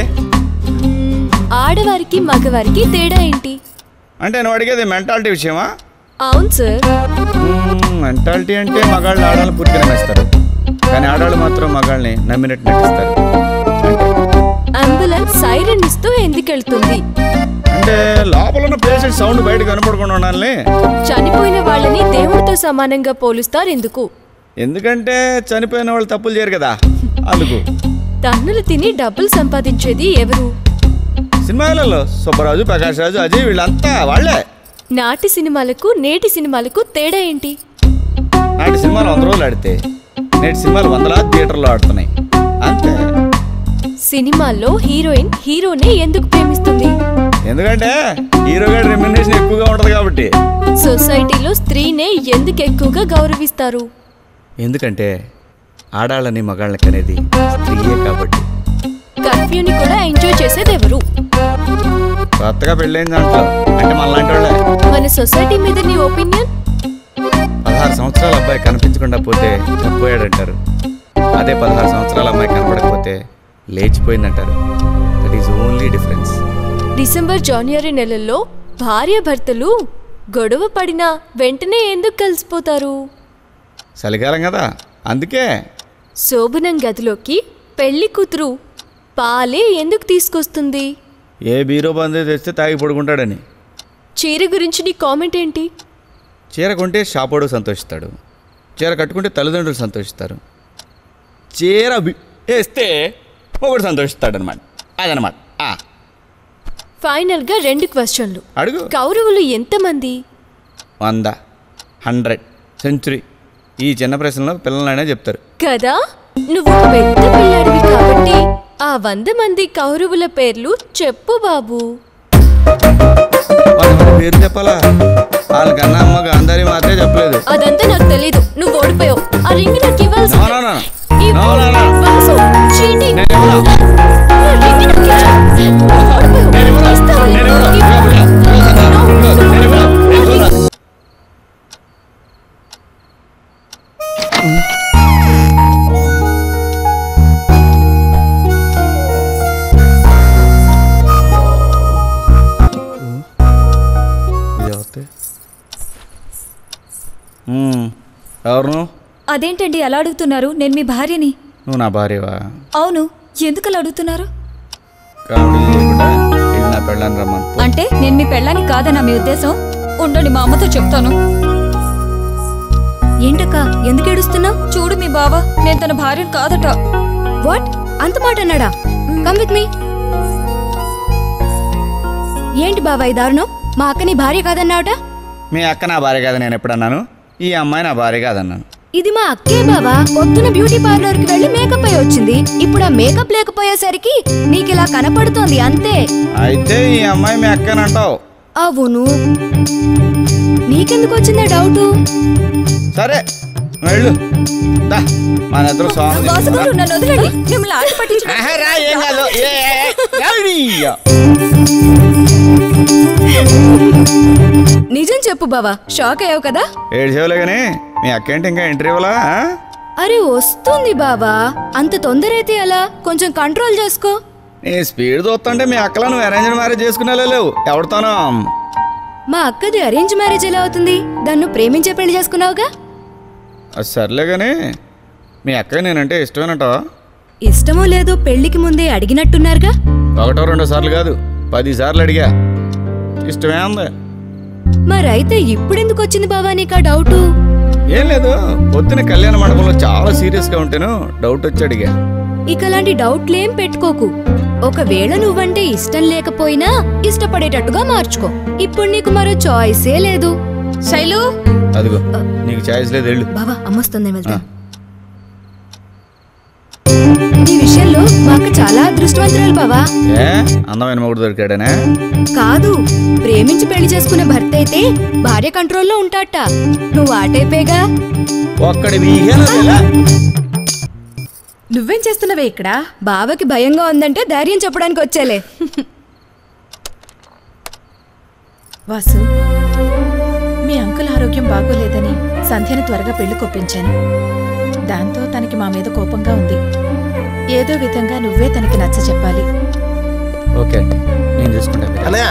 ఆడవారికి మగవారికి తేడా ఏంటి? అంటే నువ్వు అడిగేది మెంటాలిటీ విషయమా? అవును సార్. మెంటాలిటీ అంటే మగాళ్ళు ఆడవాళ్ళని పూర్తిగా నమ్మేస్తారు. కానీ ఆడవాళ్ళు మాత్రం మగాళ్ళని నమ్మినట్టు నటిస్తారు. అంబులెన్స్ సైరన్ ఇస్తూ ఎందుకెళ్తుంది? అంటే లోపల ఉన్న పేషెంట్ సౌండ్ బయట కనపడకుండా ఉండాలి చనిపోయిన వాళ్ళని దేవుడితో సమానంగా పోలుస్తారు ఎందుకు? ఎందుకంటే చనిపోయిన వాళ్ళు తప్పులు చేయరు కదా. అందుకు. తన్నులు తిని డబ్బులు సంపాదించేది ఎవరు? సినిమాలలో సుబ్బరాజు ప్రకాష్ రాజు అజయ్ వీళ్ళంతా వాళ్ళే. నాటి సినిమాలకు నేటి సినిమాలకు తేడా ఏంటి? నాటి సినిమాలు వంద రోజులు ఆడితే నేటి సినిమాలు వందలాది థియేటర్లో ఆడుతున్నాయి. అంతే. సినిమాల్లో హీరోయిన్ హీరోనే ఎందుకు ప్రేమిస్తుంది? ఎందుకంటే హీరో గారి రెమ్యునరేషన్ ఎక్కువగా ఉంటుంది కాబట్టి. సొసైటీలో స్త్రీనే ఎందుకు ఎక్కువగా గౌరవిస్తారు? ఎందుకంటే ఆడాళ్ళని మగాళ్ళకి అనేది స్త్రీయే కాబట్టి. కర్ఫ్యూని కూడా ఎంజాయ్ చేసేది ఎవరు? కొత్తగా పెళ్ళైన దాంట్లో. అంటే మనలాంటి వాళ్ళే. మన సొసైటీ మీద నీ ఒపీనియన్? పదహారు సంవత్సరాల అబ్బాయి కనిపించకుండా పోతే చనిపోయాడంటారు. అదే పదహారు సంవత్సరాల అమ్మాయి కనపడకపోతే లేచిపోయిందంటారు. That is only difference December జనవరి నెలల్లో భార్య భర్తలు గొడవ పడినా వెంటనే ఎందుకు కలిసిపోతారు? చలికాలం కదా అందుకే. శోభనం గదిలోకి పెళ్ళి కూతురు పాలే ఎందుకు తీసుకొస్తుంది? ఏ బీరో బందే తెస్తే తాగి పడుకుంటాడని. చీర గురించి నీ కామెంట్ ఏంటి? చీర కొంటే షాపోడు సంతోషిస్తాడు చీర కట్టుకుంటే తల్లిదండ్రులు సంతోషిస్తారు. చీర వేస్తే ఒకడు సంతోషిస్తాడనమాట అదనమాట ఫైనల్గా రెండు క్వశ్చన్లు. అడుగు. కౌరవులు ఎంతమంది? వంద. హండ్రెడ్. సెంచురీ. ఈ చిన్న ప్రశ్నలో పిల్లలైనా చెప్తారు. కదా? నువ్వు ఒక పెద్ద పిల్లాడివి కాబట్టి ఆ వంద మంది కౌరవుల పేర్లు చెప్పు బాబు. వాళ్ళ పేరు చెప్పాలా వాళ్ళకన్నా అమ్మ గాంధారి మాత్రమే చెప్పలేదు అదంతా నాకు తెలీదు నువ్వు ఓడిపోయావు ఆ రింగ్ నాకు ఇవ్వాల్సి No, no, no, no. No, no, no. Vasu, cheating. నేను ఇవ్వను. ఆ రింగ్ నాకు ఇవ్వు. నువ్వు ఓడిపోయావు. ఇస్తావా లేదా? ఇవ్వు. నేను ఇవ్వను. నేను ఇవ్వను. ఇది ఎవరు? అదేంటండి అలా అడుగుతున్నారు? నేను మీ భార్యని. నువ్వు నా భార్యవా? అవును. ఎందుకు అలా అడుగుతున్నారు? నా పెళ్ళాన్ని రమ్మను. అంటే నేను మీ పెళ్ళాని కాదన్నా మీ ఉద్దేశం? ఉండండి మా అమ్మతో చెప్తాను. ఏంటక్క ఎందుకు ఏడుస్తున్నావు? చూడు మీ బావ నేను తన భార్యను కాదట. వాట్? అంత మాట అన్నాడా? కమ్ విత్ మీ ఏంటి బావా ఈ దారుణం? మా అక్క నీ భార్య కాదన్నావట? మీ అక్క నా భార్య కాదు నేను ఎప్పుడన్నాను ఈ అమ్మాయి నా భార్య కాదన్నాను ఇది మా అక్కే బావా పొద్దున బ్యూటీ పార్లర్కి వెళ్ళి మేకప్ అయి వచ్చింది ఇప్పుడు ఆ మేకప్ లేకపోయేసరికి నీకు ఇలా కనపడుతోంది అంతే అయితే ఈ అమ్మాయి మీ అక్కనంటావు అవును నీకెందుకు వచ్చిందా డౌటు సరే వెళ్ళు దా, మన ఇద్దరు స్వామి బాసుగారు నన్ను వదలండి మిమ్మల్ని ఆట పట్టించు రా ఏం కాదు ఏ, ఏ, ఏ, ఏయ్యా. నిజం చెప్పు బావా షాక్ అయ్యావు కదా? ఏడు కానీ మీ అక్క ఏంటి ఇంకా ఎంట్రీ ఇవ్వలా? అరే వస్తుంది బావా. అంత తొందర అయితే ఎలా? కొంచెం కంట్రోల్ చేసుకో. నీ స్పీడ్ చూస్తుంటే మీ అక్కలో నువ్వు అరేంజ్ మ్యారేజ్ చేసుకునే లేవు. ఎవరితోనో? మా అక్కది అరేంజ్ మ్యారేజ్ ఎలా అవుతుంది? దాన్ని ప్రేమించే పెళ్ళి చేసుకున్నావుగా? సర్లే కానీ మీ అక్క నేనంటే ఇష్టమేనంటావా? ఇష్టమో లేదో పెళ్ళికి ముందే అడిగినట్టున్నారుగా? ఒకటో రెండో సార్లు కాదు పది సార్లు అడిగా. ఇష్టమే ఉంది. మరైతే ఇప్పుడెందుకు వచ్చింది బావా నీకు ఆ డౌటు? ఏం లేదు పొద్దున కళ్యాణ మండపంలో చాలా సీరియస్గా ఉంటేను డౌట్ వచ్చి అడిగా. ఇక అలాంటి డౌట్లేం పెట్టుకోకు. ఒకవేళ నువ్వంటే ఇష్టం లేకపోయినా ఇష్టపడేటట్టుగా మార్చుకో. ఇప్పుడు నీకు మరో చాయిసే లేదు. శైలు? అదిగో నీకు ఛాయిస్ లేదు వెళ్ళు. బావా అమ్మొస్తుంది వెళ్తా. విషయంలో మా అక్క చాలా అదృష్టవంతురాలు బావా. ఏ? అందమైన మొగుడు దొరికాడనే? కాదు ప్రేమించి పెళ్ళి చేసుకునే భర్త అయితే భార్య కంట్రోల్లో ఉంటాట. నువ్వు ఆటైపోయేగా ఒక్కడి? నువ్వేం చేస్తున్నావే ఇక్కడ? బావకి భయంగా ఉందంటే ధైర్యం చెప్పడానికి వచ్చేలే. వాసు మీ అంకుల్ ఆరోగ్యం బాగోలేదని సంధ్యను త్వరగా పెళ్ళి కొప్పించాను. దాంతో తనకి మా మీద కోపంగా ఉంది. ఏదో విధంగా నువ్వే తనకి నచ్చ చెప్పాలి. ఓకే నేను చూసుకుంటా మీరు. అన్నయ్య!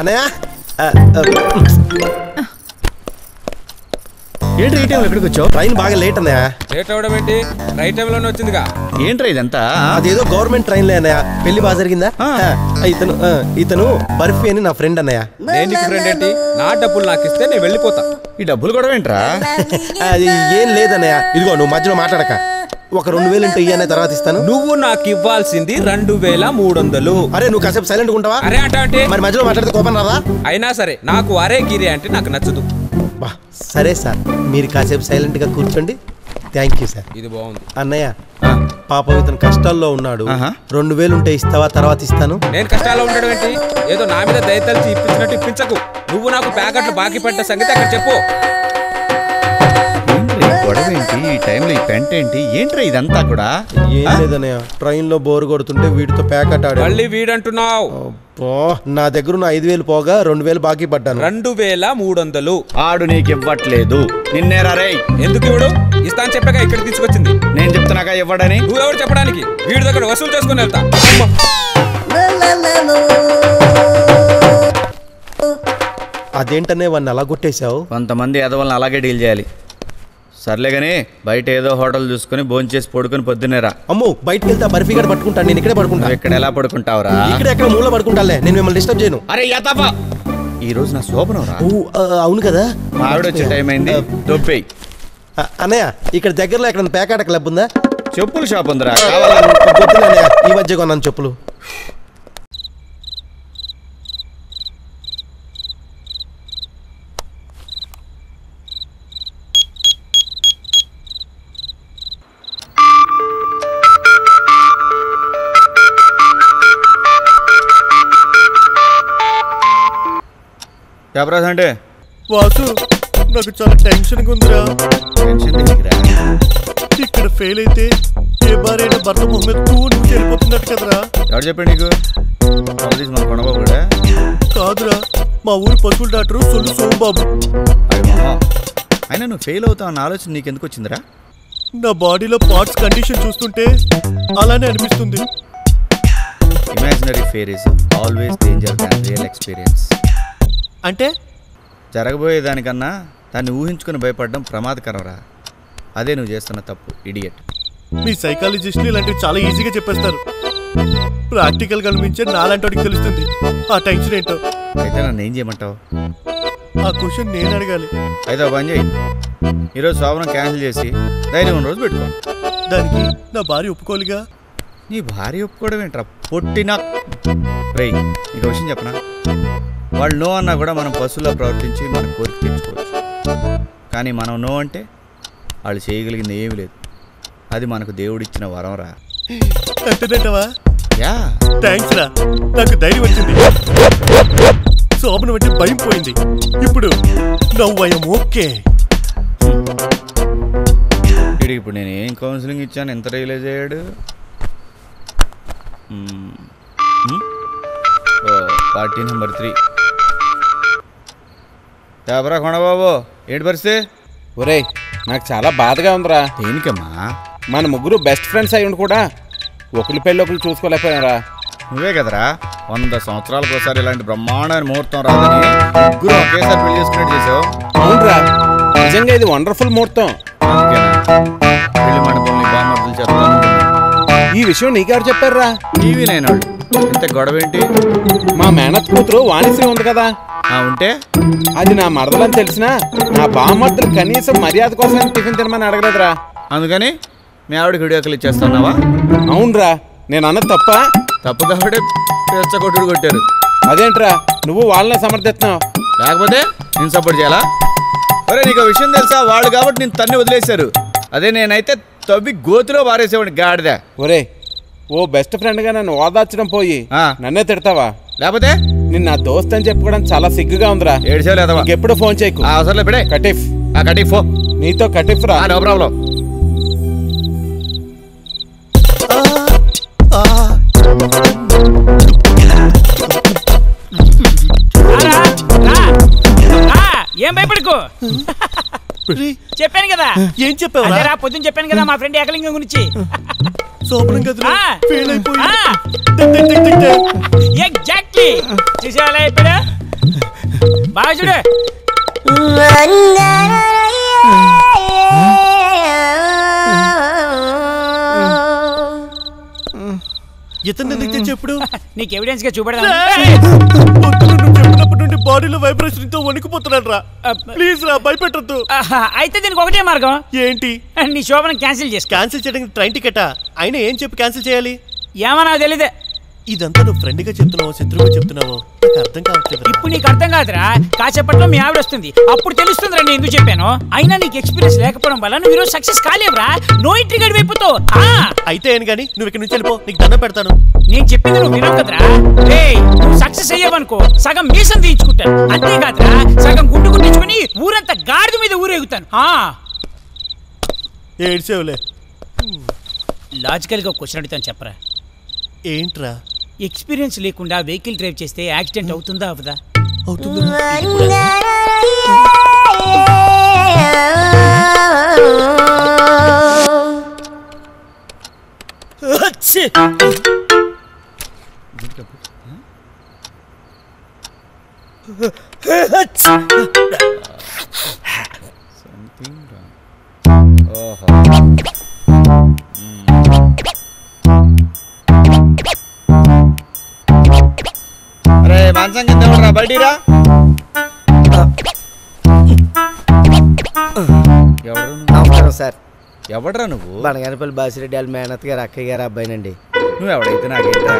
అన్నయ్య! ఏంటి ఈ టైంలో ఎక్కడికి వచ్చావు? ట్రైన్ బాగా లేట్ అన్నయ్య. లేట్ అవడం ఏంటి? రైట్ టైంలోనే వచ్చిందిగా. ఏంట్రా ఇదంతా? అదేదో గవర్నమెంట్ ట్రైన్లే అన్నయ్య. పెళ్ళి బాగా జరిగిందా? ఆ, ఇతను ఆ, ఇతను బర్ఫీ అని నా ఫ్రెండ్ అన్నయ్య. నేను నీకు ఫ్రెండ్ ఏంటి? నా డబ్బులు నాకు ఇస్తే నేను వెళ్ళిపోతా. ఈ డబ్బులు కూడా ఏంట్రా అది ఏం లేదన్నయ్య. ఇదిగో నువ్వు మధ్యలో మాట్లాడక. ఒక రెండు వేలు ఉంటే ఇయ్యనే తర్వాత ఇస్తాను. నువ్వు నాకు ఇవ్వాల్సింది రెండు వేల మూడు వందలు అరే నువ్వు కాసేపు సైలెంట్ ఉంటావా? అరే అంటే అంటే? మరి మధ్యలో మాట్లాడితే కోపం రాదా? అయినా సరే నాకు అరే గిరి అంటే నాకు నచ్చదు. బా సరే సార్ మీరు కాసేపు సైలెంట్గా కూర్చోండి. Thank you sir. ఇది బాగుంది. అన్నయ్య పాపం ఇతను కష్టాల్లో ఉన్నాడు. రెండు వేలు ఉంటే ఇస్తావా తర్వాత ఇస్తాను? నేను కష్టాల్లో ఉండడం ఏంటి? ఏదో నా మీద దయతలిచి ఇప్పించినట్టు ఇప్పించకు. నువ్వు నాకు ప్యాకెట్లు బాకీ పడ్డ సంగతి అక్కడ చెప్పు. గొడవ ఏంటి ఈ టైంలో ఈ పెంట ఏంటి ఏంట్రా ఇదంతా కూడా? ఏం లేదన్నయ్య ట్రైన్లో బోర్ కొడుతుంటే వీటితో ప్యాకెట్ ఆడాడు మళ్ళీ వీడంటున్నావు. అబ్బో, నా దగ్గర ఉన్న ఐదు వేలు పోగా రెండు వేలు బాకీ పడ్డాను. రెండు వేల మూడు వందలు ఆడు నీకు ఇవ్వట్లేదు నిన్నేరా రే ఎందుకు ఇవ్వడు? ఇస్తా అని చెప్పాక ఇక్కడ తీసుకొచ్చింది. నేను చెప్తున్నాగా ఇవ్వడని? నువ్వెవరు చెప్పడానికి? వీడి దగ్గర వసూలు చేసుకుని వెళ్తా. అమ్మ. అదేంటనే వాడిని అలా కొట్టేశావు? కొంతమంది ఎదవల్ని అలాగే డీల్ చేయాలి. సర్లే కానీ బయట ఏదో హోటల్ చూసుకొని భోంచేసి పడుకొని పొద్దునేరా అమ్మో బయటికి వెళ్తే బర్ఫీ గడ పట్టుకుంటాను నేను ఇక్కడే పడుకుంటా ఇక్కడ ఎలా పడుకుంటావురా ఇక్కడ ఎక్కడ మూల పడుకుంటాలే నేను మిమ్మల్ని డిస్టర్బ్ చేయను అరే యతపా ఈ రోజు నా శోభనం రా అవును కదా మా ఆవిడ వచ్చే టైం అయింది దొబ్బేయి అన్నయ్య ఇక్కడ దగ్గరలో ఎక్కడ పేకాట క్లబ్ ఉందా చెప్పుల షాప్ ఉందిరా ఈ మధ్య కొన్నాను చెప్పులు చెప్పరాదు అంటే? వాసు నాకు చాలా టెన్షన్గా ఉందిరా. టెన్షన్ దేనికిరా? ఇక్కడ ఫెయిల్ అయితే ఏ భార్య భర్త మొహమ్మద్ తూ నువ్వు వెళ్ళిపోతున్నట్టు కదరా. ఎవరు చెప్పాడు నీకు? మన కొండబాబు కూడా కాదురా మా ఊరు పశువుల డాక్టర్ సొల్లు సోమబాబు. మొహం అయినా నువ్వు ఫెయిల్ అవుతావు అన్న ఆలోచన నీకు ఎందుకు వచ్చిందిరా? నా బాడీలో పార్ట్స్ కండిషన్ చూస్తుంటే అలానే అనిపిస్తుంది. Imaginary fear is always danger than real experience అంటే? జరగబోయే దానికన్నా దాన్ని ఊహించుకుని భయపడడం ప్రమాదకరం రా అదే నువ్వు చేస్తున్న తప్పు ఇడియట్. మీ సైకాలజిస్టులు ఇలాంటివి చాలా ఈజీగా చెప్పేస్తారు. ప్రాక్టికల్ కనిపించే నాలాంటి తెలుస్తుంది. ఆ టెన్షన్ ఏంటో? అయితే నన్ను ఏం చేయమంటావు? ఆ క్వశ్చన్ నేను అడగాలి. అయితే పని చేయి. ఈరోజు శోభనం క్యాన్సిల్ చేసి ధైర్యం ఉన్న రోజు పెట్టుకో. దానికి నా భార్య ఒప్పుకోలిగా నీ భార్య ఒప్పుకోవడం ఏంట్రా? పొట్టిన రేయ్ నీకు విషయం చెప్పనా? వాళ్ళు నో అన్నా కూడా మనం పశువులా ప్రవర్తించి మన కోరిక తెచ్చుకోవచ్చు కానీ మనం నో అంటే వాళ్ళు చేయగలిగింది ఏమీ లేదు. అది మనకు దేవుడిచ్చిన వరం రా. యా. థ్యాంక్స్ రా. నాకు ధైర్యం వచ్చింది. శోభనం అంటే భయం పోయింది. ఇప్పుడు నవ్వయం ఓకే. వీడికి ఇప్పుడు నేను ఏం కౌన్సిలింగ్ ఇచ్చాను? ఎంత రియలైజ్ అయ్యాడు? పార్టీ నెంబర్ త్రీ ఎవరా కొండబాబు ఏంటి పరిస్థితి? ఒరేయ్ నాకు చాలా బాధగా ఉందిరా. దేనికమ్మా? మన ముగ్గురు బెస్ట్ ఫ్రెండ్స్ అయ్యి ఉండి కూడా ఒకరి పెళ్ళి ఒకరు చూసుకోలేకపోయారా నువ్వే కదరా వంద సంవత్సరాలకు ఒకసారి ఇలాంటి బ్రహ్మాండమైన ముహూర్తం రాదని ముగ్గురు ఒకేసారి పెళ్ళి చేసుకున్నట్టు చేసావు. అవునరా నిజంగా ఇది వండర్ఫుల్ ముహూర్తం. పెళ్ళి మండపంలో బామర్దులు చెప్తాను ఈ విషయం నీకెవరు చెప్పారురా? టీవీ లేనాడు ఇంత గొడవ ఏంటి మా మేనత్ కూతురు వాణిశ్రీ ఉంది కదా. ఆ ఉంటే? అది నా మరదలని తెలిసినా నా బామ్మర్దులు కనీసం మర్యాద కోసం టిఫిన్ తినమని అడగలేదురా. అందుకని మీ ఆవిడకి విడియోకలు ఇచ్చేస్తున్నావా? అవునరా నేను అన్నది తప్ప. తప్పు కాబట్టి కొట్టారు. అదేంట్రా నువ్వు వాళ్ళని సమర్థిస్తున్నావు. లేకపోతే నేను సపోర్ట్ చేయాలా? ఒరే నీకు విషయం తెలుసా? వాళ్ళు కాబట్టి నేను తన్ని వదిలేశారు. అదే నేనైతే తవ్వి గోతిలో పారేసేవాడిని గాడిద. ఒరే ఓ బెస్ట్ ఫ్రెండ్గా నన్ను ఓదార్చడం పోయి నన్నే తిడతావా? లేకపోతే? నిన్న నా దోస్త్ అని చెప్పుకోవడం చాలా సిగ్గుగా ఉందిరా. ఏడ్చావు లేదవా ఎప్పుడు ఫోన్ చేయకు. అవసరం ఇప్పుడే కటిఫ్. ఆ కటిఫ్ ఫో నీతో కటిఫ్ రా. No problem. ఆ, ఏం భయపడకు? చెప్పాను కదా ఏం చెప్పావురా? అదేరా పొద్దున్న చెప్పాను కదా మా ఫ్రెండ్ ఏకలింగం గురించి శోభనం గదిలో. ఫెయిల్ అయిపోయి. ఎగ్జాక్ట్లీ ఇప్పుడు బాగా చూడు ఇతను తెచ్చి ఎప్పుడు నీకు ఎవిడెన్స్గా చూపెడదా బాడీలో వైబ్రేషన్తో వణికిపోతున్నాడు రా ప్లీజ్ రా భయపెట్టద్దు. అయితే దీనికి ఒకటే మార్గం. ఏంటి? నీ శోభనం క్యాన్సిల్ చేసుకో. క్యాన్సిల్ చేయడానికి ట్రైన్ టికెటా? అయినా ఏం చెప్పి క్యాన్సిల్ చేయాలి? ఏమో నాకు తెలియదే ఇదంతా నువ్వు ఫ్రెండ్గా చెప్తున్నావు శత్రువుగా చెప్తున్నావు? నాకు అర్థం కావట్లేదు ఇప్పుడు నీకు అర్థం కాదురా. కాసేపట్లో మీ ఆవిడ వస్తుంది. అప్పుడు తెలుస్తుంది నేను ఎందుకు చెప్పాను. అయినా నీకు ఎక్స్పీరియన్స్ లేకపోవడం వల్ల నువ్వు ఈరోజు సక్సెస్ కాలేవురా. నో ఇంట్రీ గడి వైపుతావు అయితే ఏం గానీ నువ్వు ఇక్కడ నుంచి వెళ్ళిపో నీకు దండం పెడతాను. నేను చెప్పింది నువ్వు వినవు కదరా. నువ్వు సక్సెస్ అయ్యావనుకో సగం మీసం తీయించుకుంటాను. అంతేకాదురా సగం గుండు కుట్టించుకుని ఊరంతా గాడిద మీద ఊరేగుతాను. ఆ! ఏడ్చేవులే. లాజికల్గా క్వశ్చన్ అడుగుతాను చెప్పరా? ఏంట్రా? ఎక్స్పీరియన్స్ లేకుండా వెహికల్ డ్రైవ్ చేస్తే యాక్సిడెంట్ అవుతుందా అవదా? అరే నమస్కారం సార్. ఎవడరా నువ్వు? బనగానపల్లి బాసిరెడ్డి వాళ్ళ మేనత్ గారు అక్కయ్య గారు అబ్బాయినండి. నువ్వు ఎవడైతే నాకేంటా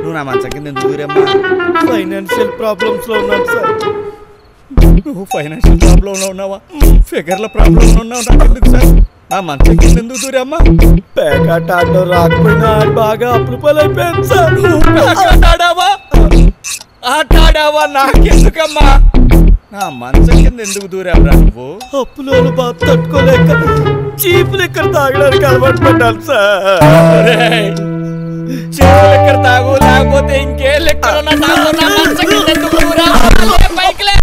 నువ్వు నా మంచం కింద ఎందుకు దూరమ్మా ఫైనాన్షియల్ ప్రాబ్లమ్స్లో ఉన్నాను సార్. నువ్వు ఫైనాన్షియల్ ప్రాబ్లంలో ఉన్నావా? ఫిగర్ల ప్రాబ్లంలో ఉన్నావు నాకు ఎందుకు సార్? నా మంచం కింద ఎందుకు దూరమ్మా పేకాట ఆడడం రాకపోయినా బాగా అప్పులు పాలైపోయాను సార్. ఆట ఆడావా? నాకెందుకమ్మా నా మంచం కింద ఎందుకు దూరావురా నువ్వు? అప్పులో బాధ తట్టుకోలేక చీపులు ఇక్కడ తాగడానికి అలవాటు పడ్డాను సార్. లెక్కర తాగు లేకపోతే ఇంకే లెక్కర తాగు. నా మంచం కింద ఎందుకు దూరావు? లే పైకి లే.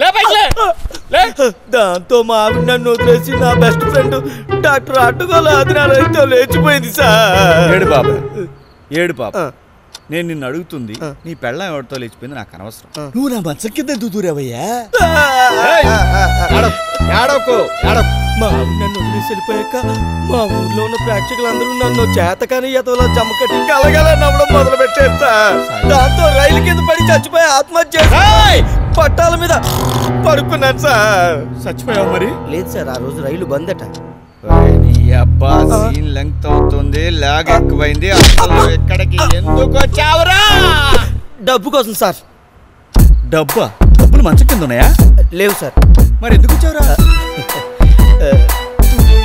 లే పైకి లే. దాంతో మా ఆవిడ నన్ను వదిలేసి నా బెస్ట్ ఫ్రెండ్ డాక్టర్ అడ్డుగోల ఆదినాలతో లేచిపోయింది సార్. ఏడు బాబు ఏడు పాప. నేను నిన్ను అడుగుతుంది నీ పెళ్ళం ఎవరితో లేచిపోయింది నాకు అనవసరం. నువ్వు నా మంచం కింద ఎందుకు దూరావయ్యా? ఏడవకు. ఏడవకు మా నన్ను వదిలేసి వెళ్ళిపోయాక మా ఊర్లో ఉన్న ప్రేక్షకులందరూ నన్ను చేతకాని ఎతలో జమ్మకట్టి కలగల నవ్వడం మొదలు పెట్టారు సార్. దాంతో రైలు కింద పడి చచ్చిపోయి ఆత్మహత్య పట్టాల మీద పడుకున్నాను సార్. చచ్చిపోయావు మరి? లేదు సార్ ఆ రోజు రైలు బంద్ అట నీ అబ్బా సీన్ లెంగ్త్ అవుతుంది లాగ్ ఎక్కువైంది అసలు ఎక్కడికి ఎందుకు వచ్చావురా డబ్బు కోసం సార్ డబ్బా డబ్బులు మంచం కింద ఉన్నాయా లేవు సార్ మరి ఎందుకు వచ్చావురా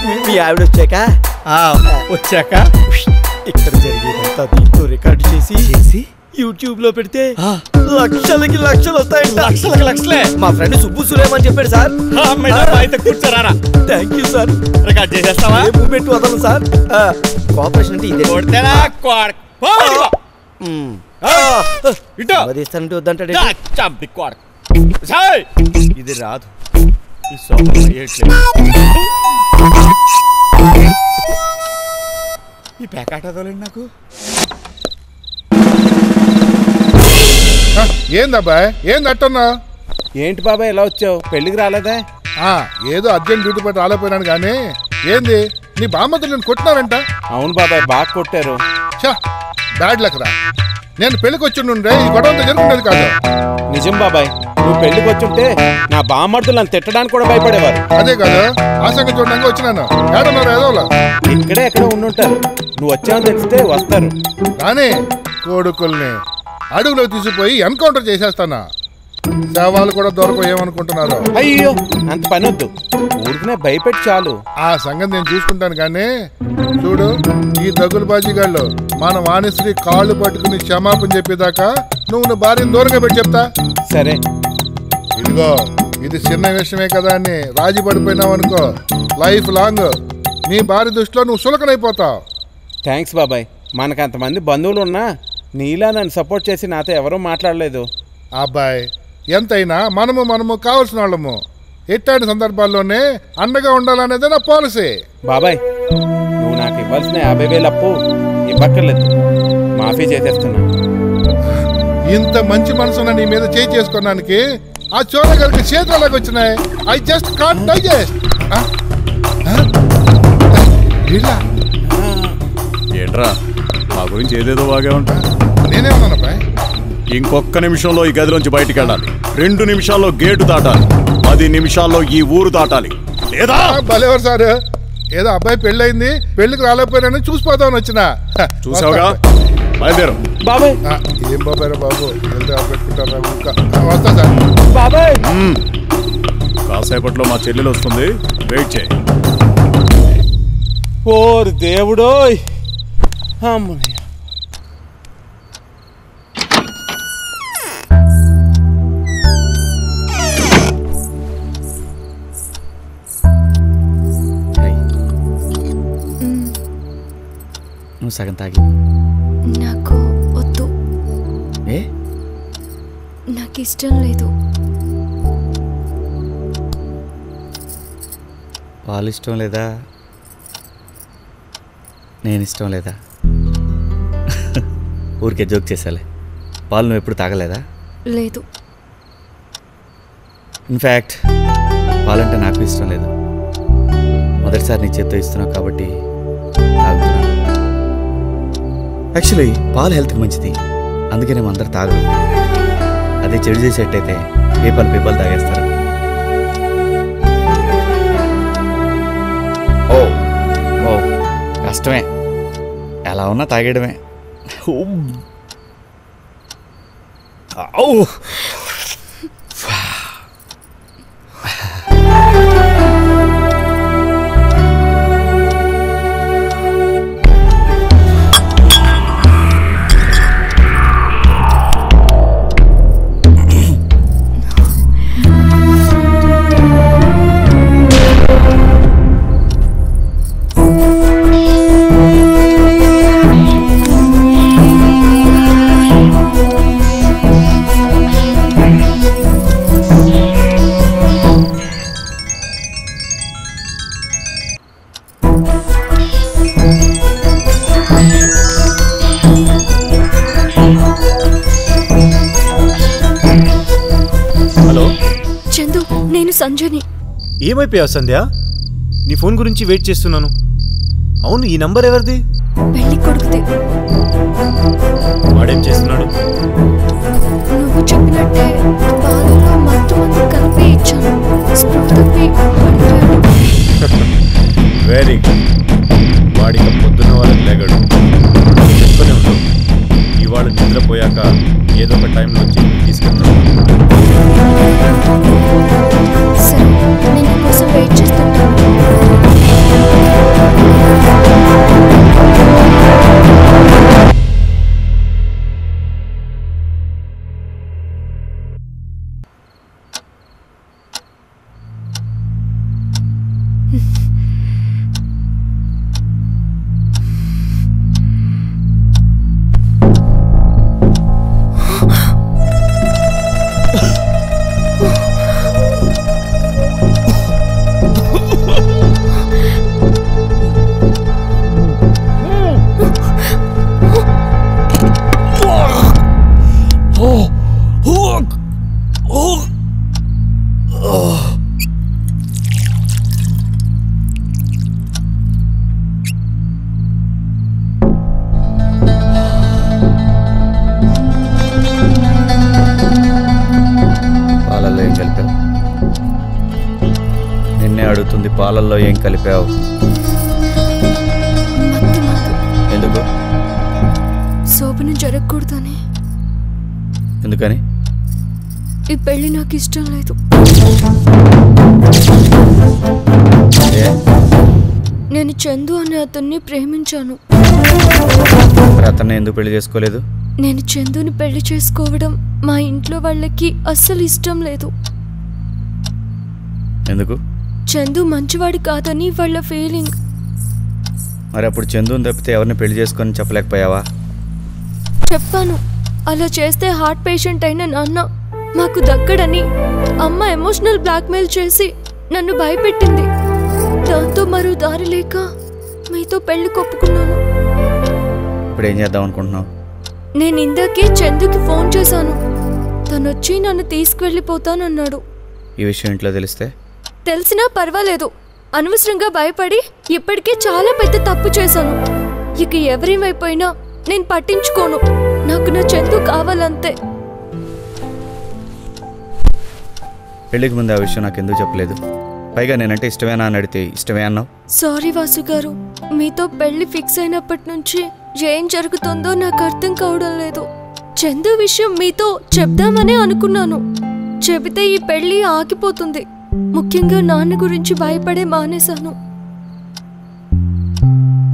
మీ- మీ ఆవిడ వచ్చాక వచ్చాక ఇక్కడ జరిగేదంతా దీంతో రికార్డు చేసి చేసి యూట్యూబ్లో పెడితే లక్షలకి లక్షలు వస్తాయంట. లక్షలకి లక్షలే. మా ఫ్రెండ్ సుబ్బు సులేమని చెప్పాడు సార్. అయితే కూర్చోరారా. థ్యాంక్ యూ సార్ రికార్డ్ చేసేస్తావా? మూమెంట్ వదలను సార్ కోఆపరేషన్ అంటే ఇదే. కొడితేనా? కొడ-. ఇటు. వద్దంటాడు. చంపి. ఇది రాదు. ఈ వేయట్లేదు ఈ ప్యాకెట్ అదోలేండి నాకు. ఏందబ్బాయ్ ఏంది అట్టున్నా ఏంటి బాబాయ్ ఎలా వచ్చావు? పెళ్ళికి రాలేదా? ఏదో అర్జెంట్ డ్యూటీ పట్టి రాలేకపోయినాను కానీ ఏంది? నీ బామ్మతో నేను కొట్టినారంట అవును బాబాయ్ బాగా కొట్టారు. బ్యాడ్ లక్ రా. నేను పెళ్ళికి వచ్చి ఉండే ఈ గొడవంతా జరుగుతుండేది కాదు. నిజం బాబాయ్ నువ్వు పెళ్ళికి వచ్చుంటే నా బామ్మర్దులు నన్ను తిట్టడానికి కూడా భయపడేవారు. అదే కాదు ఆ సంగతి చూడడానికి వచ్చినాను. ఏడన్నారు ఏదోలా? ఇక్కడే ఎక్కడ ఉండుంటారు. నువ్వు వచ్చావని తెలిస్తే వస్తారు. కానీ కొడుకుల్ని. అడుగులో తీసుకుపోయి ఎన్కౌంటర్ చేసేస్తానా? శవాలు కూడా దొరకవు ఏమనుకుంటున్నారు? అయ్యో అంత పని వద్దు. ఊరికనే భయపెట్టి చాలు. ఆ సంగతి నేను చూసుకుంటాను కానీ చూడు ఈ దగ్గులు బాజీగాళ్ళు మన వాణిశ్రీ కాళ్ళు పట్టుకుని క్షమాపణ చెప్పేదాకా నువ్వు నువ్వు భార్యను దూరంగా పెట్టి చెప్తా. సరే. ఇదిగో ఇది చిన్న విషయమే కదా అని రాజీ పడిపోయినావు అనుకో లైఫ్ లాంగ్ నీ భార్య దృష్టిలో నువ్వు సులకనైపోతావు థ్యాంక్స్ బాబాయ్. మనకు అంతమంది బంధువులు ఉన్నా నీలా నన్ను సపోర్ట్ చేసి నాతో ఎవరూ మాట్లాడలేదు. అబ్బాయి ఎంతైనా మనము మనము కావలసిన వాళ్ళము ఎట్లాంటి సందర్భాల్లోనే అండగా ఉండాలనేది నా పాలసీ. బాబాయ్ నువ్వు నాకు ఇవ్వాల్సిన యాభై వేలు అప్పు ఇవ్వక్కర్లేదు. మాఫీ చేసేస్తున్నా. ఇంత మంచి మనసున్న నీ మీద చేయి చేసుకోవడానికి ఆ చోర గారికి చేతులు ఎలాగ వచ్చినాయి ఐ జస్ట్ కాంట్ డైజెస్ట్ ఏంట్రా? మా గురించి ఏదేదో బాగా ఉంటా. నేనేమన్నాను అబ్బాయి? ఇంకొక్క నిమిషంలో ఈ గదిలోంచి బయటికి వెళ్ళాలి. రెండు నిమిషాల్లో గేటు దాటాలి. పది నిమిషాల్లో ఈ ఊరు దాటాలి. లేదా? భలేవారు సార్. ఏదో అబ్బాయి పెళ్ళయింది పెళ్ళికి రాలేకపోయినా చూసిపోతామని వచ్చిన. చూసావుగా? బయలుదేరు. బాబాయ్. ఏం బాబాయ్ బాబు? వెళ్తే పెట్టుకుంటారా ఊరిక. ఆ, వస్తా సార్. బాబాయ్. కాసేపట్లో మా చెల్లెలు వస్తుంది. వెయిట్ చేయి. ఓరి దేవుడోయ్. అమ్మని సగం తాగి నాకు వద్దు. ఏ? నాకు ఇష్టం లేదు. వాళ్ళు ఇష్టం లేదా? నేను ఇష్టం లేదా? ఊరికే జోక్ చేసాలే పాలు నువ్వు ఎప్పుడు తాగలేదా? లేదు. ఇన్ఫ్యాక్ట్ పాలంటే నాకు ఇష్టం లేదు. మొదటిసారి నీ చేత్తో ఇస్తున్నావు కాబట్టి యాక్చువల్లీ పాలు హెల్త్కి మంచిది. అందుకే మేము అందరు తాగం అదే చెడు చేసేట్టయితే పీపల్ పీపల్ తాగేస్తారు. ఓ ఓ కష్టమే. ఎలా ఉన్నా తాగేయడమే. ఓ. ఏమైపోయావు సంధ్య? నీ ఫోన్ గురించి వెయిట్ చేస్తున్నాను. అవును ఈ నంబర్ ఎవరిది? పెళ్ళి కొడుకుతే వాడేం చేస్తున్నాడు? నువ్వు చెప్పినట్టే పాలలో మత్తు మందు కలిపి ఇచ్చాను. స్పృహ తప్పి పడిపోయాడు వెరీ గుడ్ వాడిక పొద్దున్న వాళ్ళకి లేగడు. చెప్పుకొని ఉండు. ఇవాళ నిద్రపోయాక ఏదో ఒక టైంలో వచ్చి తీసుకెళ్తాను. సరే నేను పెళ్ళి చేసుకోలేదు? నేను చందుని పెళ్ళి చేసుకోవడం మా ఇంట్లో వాళ్ళకి అస్సలు ఇష్టం లేదు. ఎందుకు? చందు మంచివాడు కాదని వాళ్ళ ఫీలింగ్. మరి అప్పుడు చందుని తప్పితే ఎవరిని పెళ్ళి చేసుకొని చెప్పలేకపోయావా? చెప్పాను. అలా చేస్తే హార్ట్ పేషెంట్ అయిన నాన్న మాకు దక్కడని అమ్మ ఎమోషనల్ బ్లాక్మెయిల్ చేసి నన్ను భయపెట్టింది. దాంతో మరో దారి లేక మీతో పెళ్ళి కొప్పుకున్నాను. ఇప్పుడు ఏం చేద్దాం అనుకుంటున్నావు? నేను ఇందాకే చందుకి ఫోన్ చేశాను. తను వచ్చి నన్ను తీసుకువెళ్ళిపోతానన్నాడు ఈ విషయం ఇంట్లో తెలిస్తే? తెలిసినా పర్వాలేదు. అనవసరంగా భయపడి ఇప్పటికే చాలా పెద్ద తప్పు చేశాను. ఇక ఎవరేమైపోయినా నేను పట్టించుకోను. నాకు నా చందు కావాలంతే. పెళ్ళికి ముందు ఆ విషయం నాకు ఎందుకు చెప్పలేదు? పైగా నేనంటే ఇష్టమేనా అని అడిగితే ఇష్టమే అన్నావు? సారీ వాసు గారు మీతో పెళ్ళి ఫిక్స్ అయినప్పటి నుంచి ఏం జరుగుతుందో నాకు అర్థం కావడం లేదు. చందు విషయం మీతో చెప్దామనే అనుకున్నాను. చెబితే ఈ పెళ్ళి ఆగిపోతుంది. ముఖ్యంగా నాన్న గురించి భయపడే మానేశాను.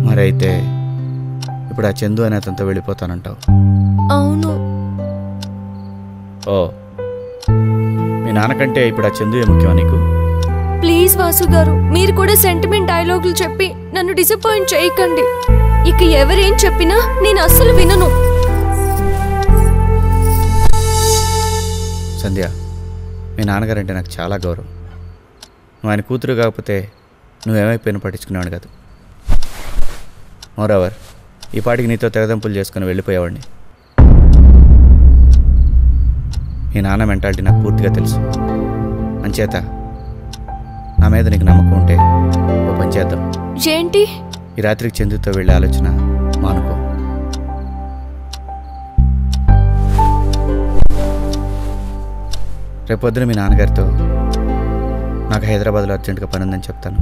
మరి అయితే ఇప్పుడు ఆ చందు అనే అతనితో వెళ్ళిపోతానంటావు. అవును. ఓ మీ నాన్నకంటే ఇప్పుడు ఆ చందుయే ముఖ్యమా నీకు? ప్లీజ్ వాసు గారు మీరు కూడా సెంటిమెంట్ డైలాగులు చెప్పి నన్ను డిసప్పాయింట్ చేయకండి. ఇక ఎవరేం చెప్పినా నేను అస్సలు వినను. సంధ్య మీ నాన్నగారంటే నాకు చాలా గౌరవం. నువ్వు ఆయన కూతురు కాకపోతే నువ్వేమైపోయినా పట్టించుకునేవాడు కాదు. మోరవర్ ఈ పాటికి నీతో తెగదంపులు చేసుకుని వెళ్ళిపోయేవాడిని. మీ నాన్న మెంటాలిటీ నాకు పూర్తిగా తెలుసు. అంచేత నా మీద నీకు నమ్మకం ఉంటే ఓ పని చేద్దాం. ఏంటి? ఈ రాత్రికి చందుతో వెళ్ళే ఆలోచన మానుకో. రేపొద్దున మీ నాన్నగారితో నాకు హైదరాబాద్లో అర్జెంటుగా పని ఉందని చెప్తాను.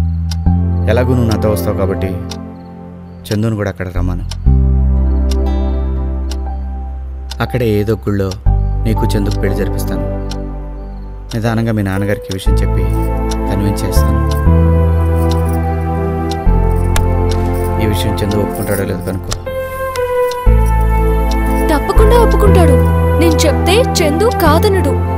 ఎలాగూ నువ్వు నాతో వస్తావు కాబట్టి చందును కూడా అక్కడ రమ్మను. అక్కడే ఏదో గుళ్ళో నీకు చందుకు పెళ్ళి జరిపిస్తాను. నిదానంగా మీ నాన్నగారికి విషయం చెప్పి కన్విన్స్ చేస్తాను. ఈ విషయం చందు ఒప్పుకుంటాడో లేదో కనుక్కో. తప్పకుండా ఒప్పుకుంటాడు. నేను చెప్తే చందు కాదనడు.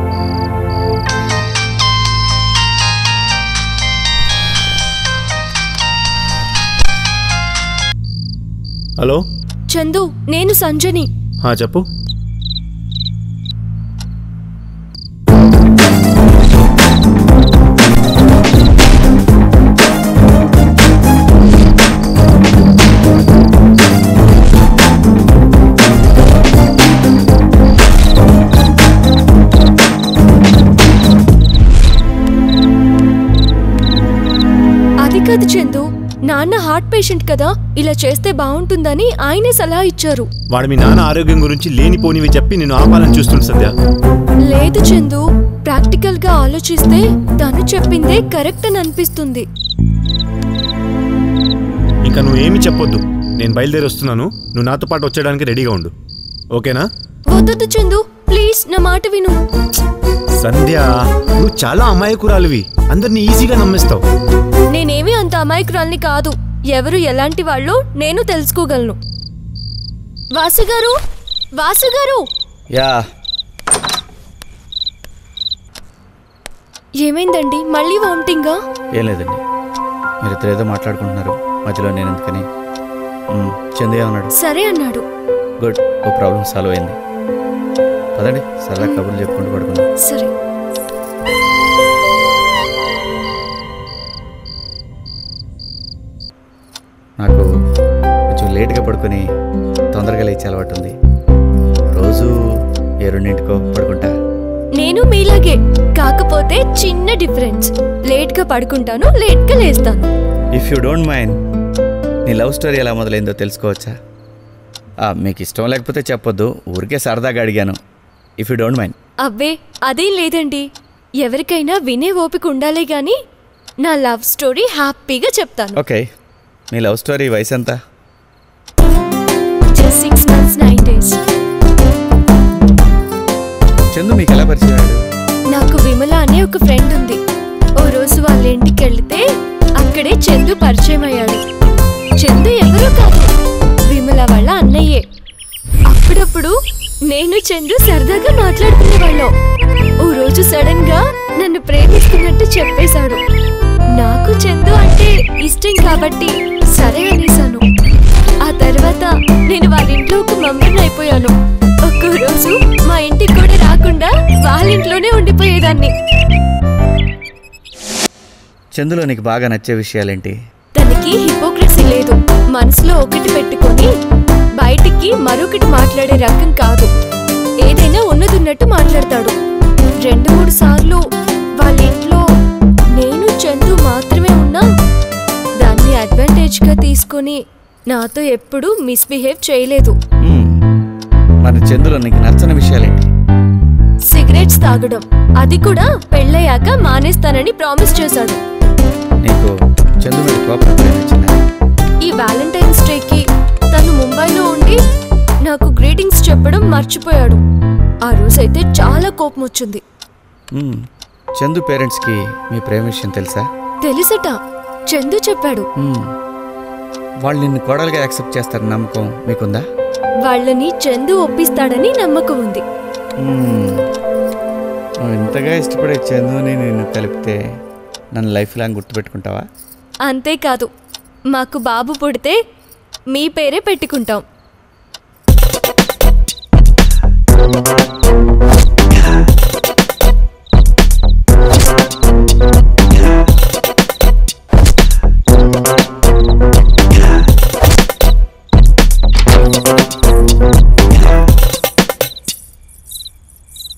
హలో? చందు నేను సంజని. ఆ, చెప్పు. హార్ట్ పేషెంట్ కదా ఇలా చేస్తే బాగుంటుందని ఆయనే సలహా ఇచ్చారు. వాడు మీ నాన్న ఆరోగ్యం గురించి లేనిపోనివి చెప్పి నేను ఆపాలని చూస్తుంది సద్య లేదు చందు ప్రాక్టికల్గా ఆలోచిస్తే తను చెప్పిందే కరెక్ట్ అని అనిపిస్తుంది. ఇంకా నువ్వు ఏమి చెప్పొద్దు నేను బయలుదేరి వస్తున్నాను నువ్వు నాతో పాటు వచ్చేయడానికి రెడీగా ఉండు. ఓకేనా? వద్దొద్దు చందు ప్లీజ్ నా మాట విను. సంధ్య నువ్వు చాలా అమాయకురాలివి అందరినీ ఈజీగా నమ్మేస్తావు. నేనేమీ అంత అమాయకురాల్ని కాదు. ఎవరు ఎలాంటి వాళ్ళో నేను తెలుసుకోగలను. వాసు గారు వాసు గారు యా. ఏమైందండి? మళ్ళీ వామిటింగా? ఏం లేదండి. మీరు ఇద్దరు ఏదో మాట్లాడుకుంటున్నారు. మధ్యలో నేను ఎందుకని మ్, చందు ఏమన్నాడు సరే అన్నాడు. గుడ్. ఓ ప్రాబ్లం సాల్వ్ అయింది. పదండి సరదా కబుర్లు చెప్పుకుంటూ పడుకుందాం. సరే. నాకు కొంచెం లేట్గా పడుకొని తొందరగా లేచే అలవాటు ఉంది. రోజు ఏ రెండింటికో పడుకుంటా. నేను మీలాగే కాకపోతే చిన్న డిఫరెన్స్. లేట్గా పడుకుంటాను లేట్గా లేస్తాను. ఇఫ్ యూ డోంట్ మైండ్ నీ లవ్ స్టోరీ ఎలా మొదలైందో తెలుసుకోవచ్చా? ఆ, మీకు ఇష్టం లేకపోతే చెప్పొద్దు. ఊరికే సరదాగా అడిగాను. ఇఫ్ యూ డోంట్ మైండ్ అబ్బే అదేం లేదండి. ఎవరికైనా వినే ఓపిక ఉండాలి గాని నా లవ్ స్టోరీ హ్యాపీగా చెప్తాను. ఓకే మీ లవ్ స్టోరీ వయసు ఎంత చందు మీకు ఎలా పరిచయం అయ్యాడు? నాకు విమల అనే ఒక ఫ్రెండ్ ఉంది. ఓ రోజు వాళ్ళ ఇంటికి వెళ్తే అక్కడే చందు పరిచయం అయ్యాడు. చందు ఎవరో కాదు విమల వాళ్ళ అన్నయ్యే. అప్పుడప్పుడు నేను చందు సరదాగా మాట్లాడుకునేవాళ్ళం. ఓ రోజు సడన్గా నన్ను ప్రేమిస్తున్నట్టు చెప్పేశాడు. నాకు చందు అంటే ఇష్టం కాబట్టి సరే అనేసాను ఆ తర్వాత నేను వాళ్ళ ఇంట్లో ఒక మెంబర్ని అయిపోయాను. ఒక్కో రోజు మా ఇంటికి కూడా రాకుండా వాళ్ళ ఇంట్లోనే ఉండిపోయేదాన్ని. చందులో నీకు బాగా నచ్చే విషయాలేంటి? తనకి హిపోక్రసీ లేదు. మనసులో ఒకటి పెట్టుకొని బయటికి మరొకటి మాట్లాడే రకం కాదు. ఏదైనా ఉన్నదున్నట్టు మాట్లాడతాడు. రెండు మూడు సార్లు వాళ్ళ ఇంట్లో నేను చందు మాత్రమే ఉన్నా దాన్ని అడ్వాంటేజ్గా తీసుకొని నాతో ఎప్పుడూ మిస్బిహేవ్ చేయలేదు. మరి చందులో నీకు నచ్చని విషయాలేంటి సిగరెట్స్ తాగడం అది కూడా పెళ్ళయ్యాక మానేస్తానని ప్రామిస్ చేశాడు. నీకు చందు మీద కోపం ప్రేమించిందా ఈ వ్యాలంటైన్స్ డేకి తను ముంబైలో ఉండి నాకు గ్రీటింగ్స్ చెప్పడం మర్చిపోయాడు. ఆ రోజైతే చాలా కోపం వచ్చింది. చందు పేరెంట్స్కి మీ ప్రేమ విషయం తెలుసా? తెలుసట. చందు చెప్పాడు. వాళ్ళు నిన్ను కోడలుగా యాక్సెప్ట్ చేస్తారని నమ్మకం మీకుందా? వాళ్ళని చందు ఒప్పిస్తాడని నమ్మకం ఉంది. నువ్వు ఇంతగా ఇష్టపడే చందుని నిన్ను కలిపితే నన్ను లైఫ్ లాంగ్ గుర్తుపెట్టుకుంటావా? అంతేకాదు మాకు బాబు పుడితే మీ పేరే పెట్టుకుంటాం.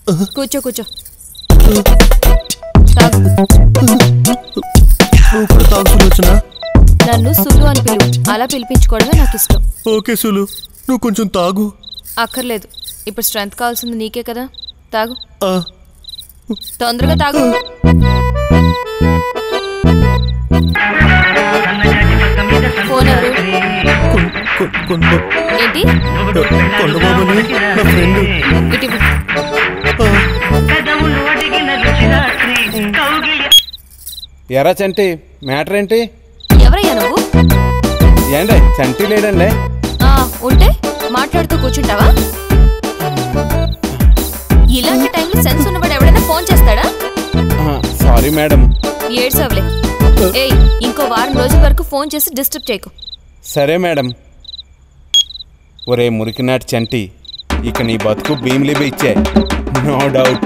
కూర్చో కూర్చో. నన్ను సులు అని పిలువు. అలా పిలిపించుకోవడమే నాకు ఇష్టం. ఓకే సులు. నువ్వు కొంచెం తాగు. అక్కర్లేదు. ఇప్పుడు స్ట్రెంత్ కావాల్సింది నీకే కదా. తాగు. తొందరగా తాగు. ఫోన్ ఎవరు? ఏంటి? కొండబాబుని? నా ఫ్రెండ్. ఇటు ఇవ్వు. ఎరా చంటి మ్యాటర్ ఏంటి? ఎవరయ్యా నువ్వు? ఏండి చంటి లేడండి ఆ, ఉంటే మాట్లాడుతూ కూర్చుంటావా? ఇలాంటి టైంలో సెన్స్ ఉన్నవాడు ఎవడైనా ఫోన్ చేస్తాడా? Sorry madam. ఏడ్సవలే. ఏయ్ ఇంకో వారం రోజుల వరకు ఫోన్ చేసి డిస్టర్బ్ చేయకు. సరే మేడం. ఒరే మురికినాటి చంటి ఇక నీ బతుకు భీమ్లీబి ఇచ్చే. No doubt.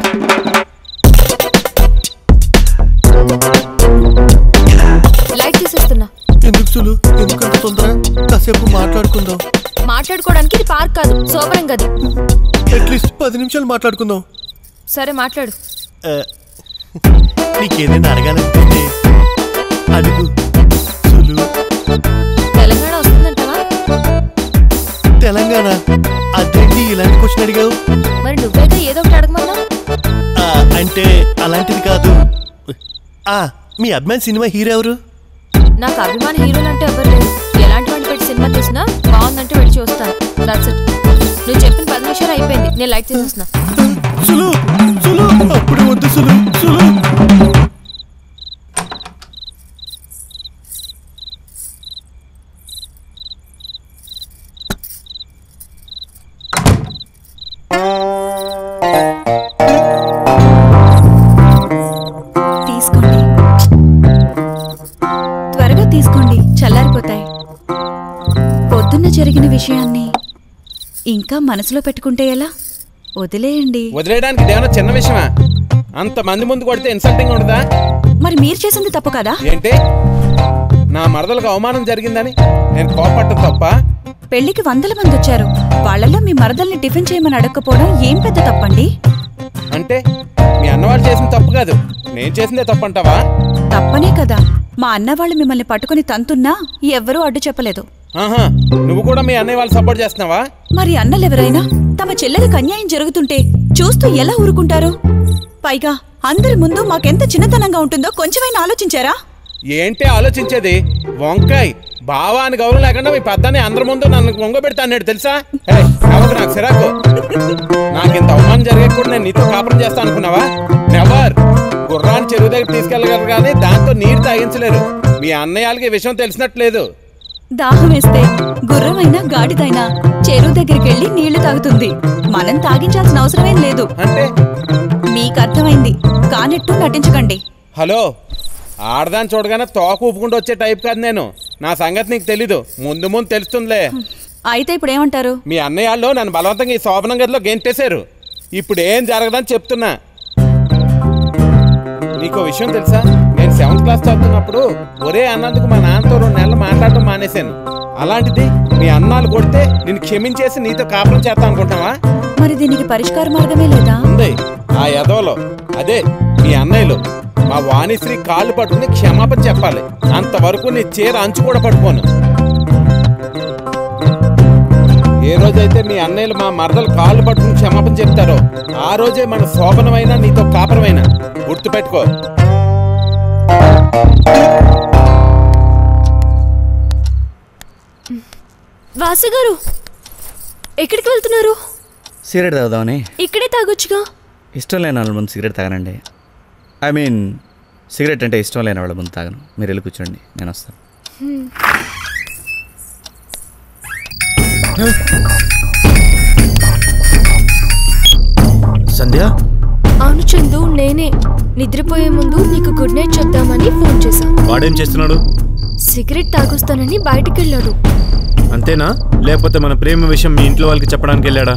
లైట్ తీసేస్తున్నా. ఎందుకు సులు ఎందుకంత తొందర? కాసేపు మాట్లాడుకుందాం. మాట్లాడుకోవడానికి ఇది పార్క్ కాదు సోమరం గది. అట్లీస్ట్ పది నిమిషాలు మాట్లాడుకుందాం. సరే మాట్లాడు. నీకేదైనా అడగాలనుకుంటే అడుగు. సులు తెలంగాణ వస్తుందంటావా? తెలంగాణ? అదేంటి ఇలాంటి క్వశ్చన్ అడిగావు? మరి నువ్వైతే ఏదో ఒకటి అడగమన్నా అంటే అలాంటిది కాదు. మీ అభిమాన్ సినిమా హీరో ఎవరు? నాకు అభిమాన హీరోలు అంటే ఎవరు లేరు. ఎలాంటి వాడిని పెట్టి సినిమా తీసినా బాగుందంటే వెళ్ళి చూస్తాను. దట్స్ ఇట్ నువ్వు చెప్పిన పది నిమిషాలు అయిపోయింది. నేను లైట్ తీసేస్తున్నా సులు సులు. అప్పుడు వద్దు సులు సులు. ఇంకా మనసులో పెట్టుకుంటే ఎలా? వదిలేయండి. వదిలేయడానికి ఇదేమన్నా చిన్న విషయమా? అంత మంది ముందు కొడితే ఇన్సల్టింగ్ ఉండదా? మరి మీరు చేసింది తప్పు కదా? ఏంటి? నా మరదలకు అవమానం జరిగిందని నేను కోపట్టం తప్ప? పెళ్ళికి వందల మంది వచ్చారు. వాళ్ళల్లో మీ మరదల్ని టిఫిన్ చేయమని అడగకపోవడం ఏం పెద్ద తప్పండి? అంటే మీ అన్నవాళ్ళు చేసిన తప్పు కాదు. నేను చేసిందే తప్పు అంటావా తప్పనే కదా. మా అన్న వాళ్ళు మిమ్మల్ని పట్టుకుని తంతున్నా ఎవ్వరూ అడ్డు చెప్పలేదు. ఆహా నువ్వు కూడా మీ అన్నయ్య వాళ్ళు సపోర్ట్ చేస్తున్నావా? మరి అన్నలెవరైనా? తమ చెల్లెలకు అన్యాయం జరుగుతుంటే చూస్తూ ఎలా ఊరుకుంటారు? పైగా అందరి ముందు మాకెంత చిన్నతనంగా ఉంటుందో కొంచెమైనా ఆలోచించారా? ఏంటి ఆలోచించేది? వంకాయ్ బావా అని గౌరవం లేకుండా మీ పెద్దని అందరి ముందు నన్ను వంగబెడతా అన్నాడు తెలుసా నాకు సిరాకు? నాకు ఇంత అవమానం జరిగే కూడా నేను నీతో కాపురం చేస్తా అనుకున్నావా? నెవర్! గుర్రాన్ని చెరువు దగ్గర తీసుకెళ్ళగలరు కానీ దాంతో నీరు తాగించలేరు. మీ అన్నయ్యలకి విషయం తెలిసినట్లేదు దాహం వేస్తే గుర్రమైనా గాడిదైనా చెరువు దగ్గరికి వెళ్ళి నీళ్ళు తాగుతుంది. మనం తాగించాల్సిన అవసరమేం లేదు. అంటే? మీకు అర్థమైంది కానట్టు నటించకండి. హలో? ఆడదాన్ని చూడగానే తోక ఊపుకుంటూ వచ్చే టైప్ కాదు నేను. నా సంగతి నీకు తెలీదు. ముందు ముందు తెలుస్తుందిలే. అయితే ఇప్పుడు ఏమంటారు మీ అన్నయ్యాళ్ళు నన్ను బలవంతంగా ఈ శోభనం గదిలో గెంటేశారు. ఇప్పుడు ఏం జరగదని చెప్తున్నా. నీకో విషయం తెలుసా? క్లాస్ చదువుతున్నప్పుడు ఒరే అన్నందుకు మా నాన్నతో రెండు నెలలు మాట్లాడటం మానేశాను. అలాంటిది మీ అన్నాలు కొడితే నేను క్షమించేసి నీతో కాపురం చేస్తా అనుకుంటావా మరి దీనికి పరిష్కార మార్గమే లేదా? ఉంది. ఆ యదవలో. అదే మీ అన్నయ్యలు. మా వాణిశ్రీ కాళ్ళు పట్టుకుని క్షమాపణ చెప్పాలి. అంతవరకు నీ చీర అంచు కూడా పట్టుకోను. ఏ రోజైతే మీ అన్నయ్యలు మా మరదలు కాళ్ళు పట్టుకుని క్షమాపణ చెప్తారో ఆ రోజే మన శోభనమైన నీతో కాపురమైన. గుర్తుపెట్టుకో. వాసు గారు ఎక్కడికి వెళ్తున్నారు? సిగరెట్ తాగుదామని. ఇక్కడే తాగొచ్చుగా? ఇష్టం లేని వాళ్ళ ముందు సిగరెట్ తాగనండి. ఐ మీన్ సిగరెట్ అంటే ఇష్టం లేని వాళ్ళ ముందు తాగను. మీరు వెళ్ళి కూర్చోండి నేను వస్తాను. సంధ్య? అవును చందు నేనే. నిద్రపోయే ముందు నీకు గుడ్ నైట్ చెప్దామని ఫోన్ చేశా వాడేం చేస్తున్నాడు? సిగరెట్ తాగొస్తానని బయటికి వెళ్ళాడు అంతేనా? లేకపోతే మన ప్రేమ విషయం మీ ఇంట్లో వాళ్ళకి చెప్పడానికి వెళ్ళాడా?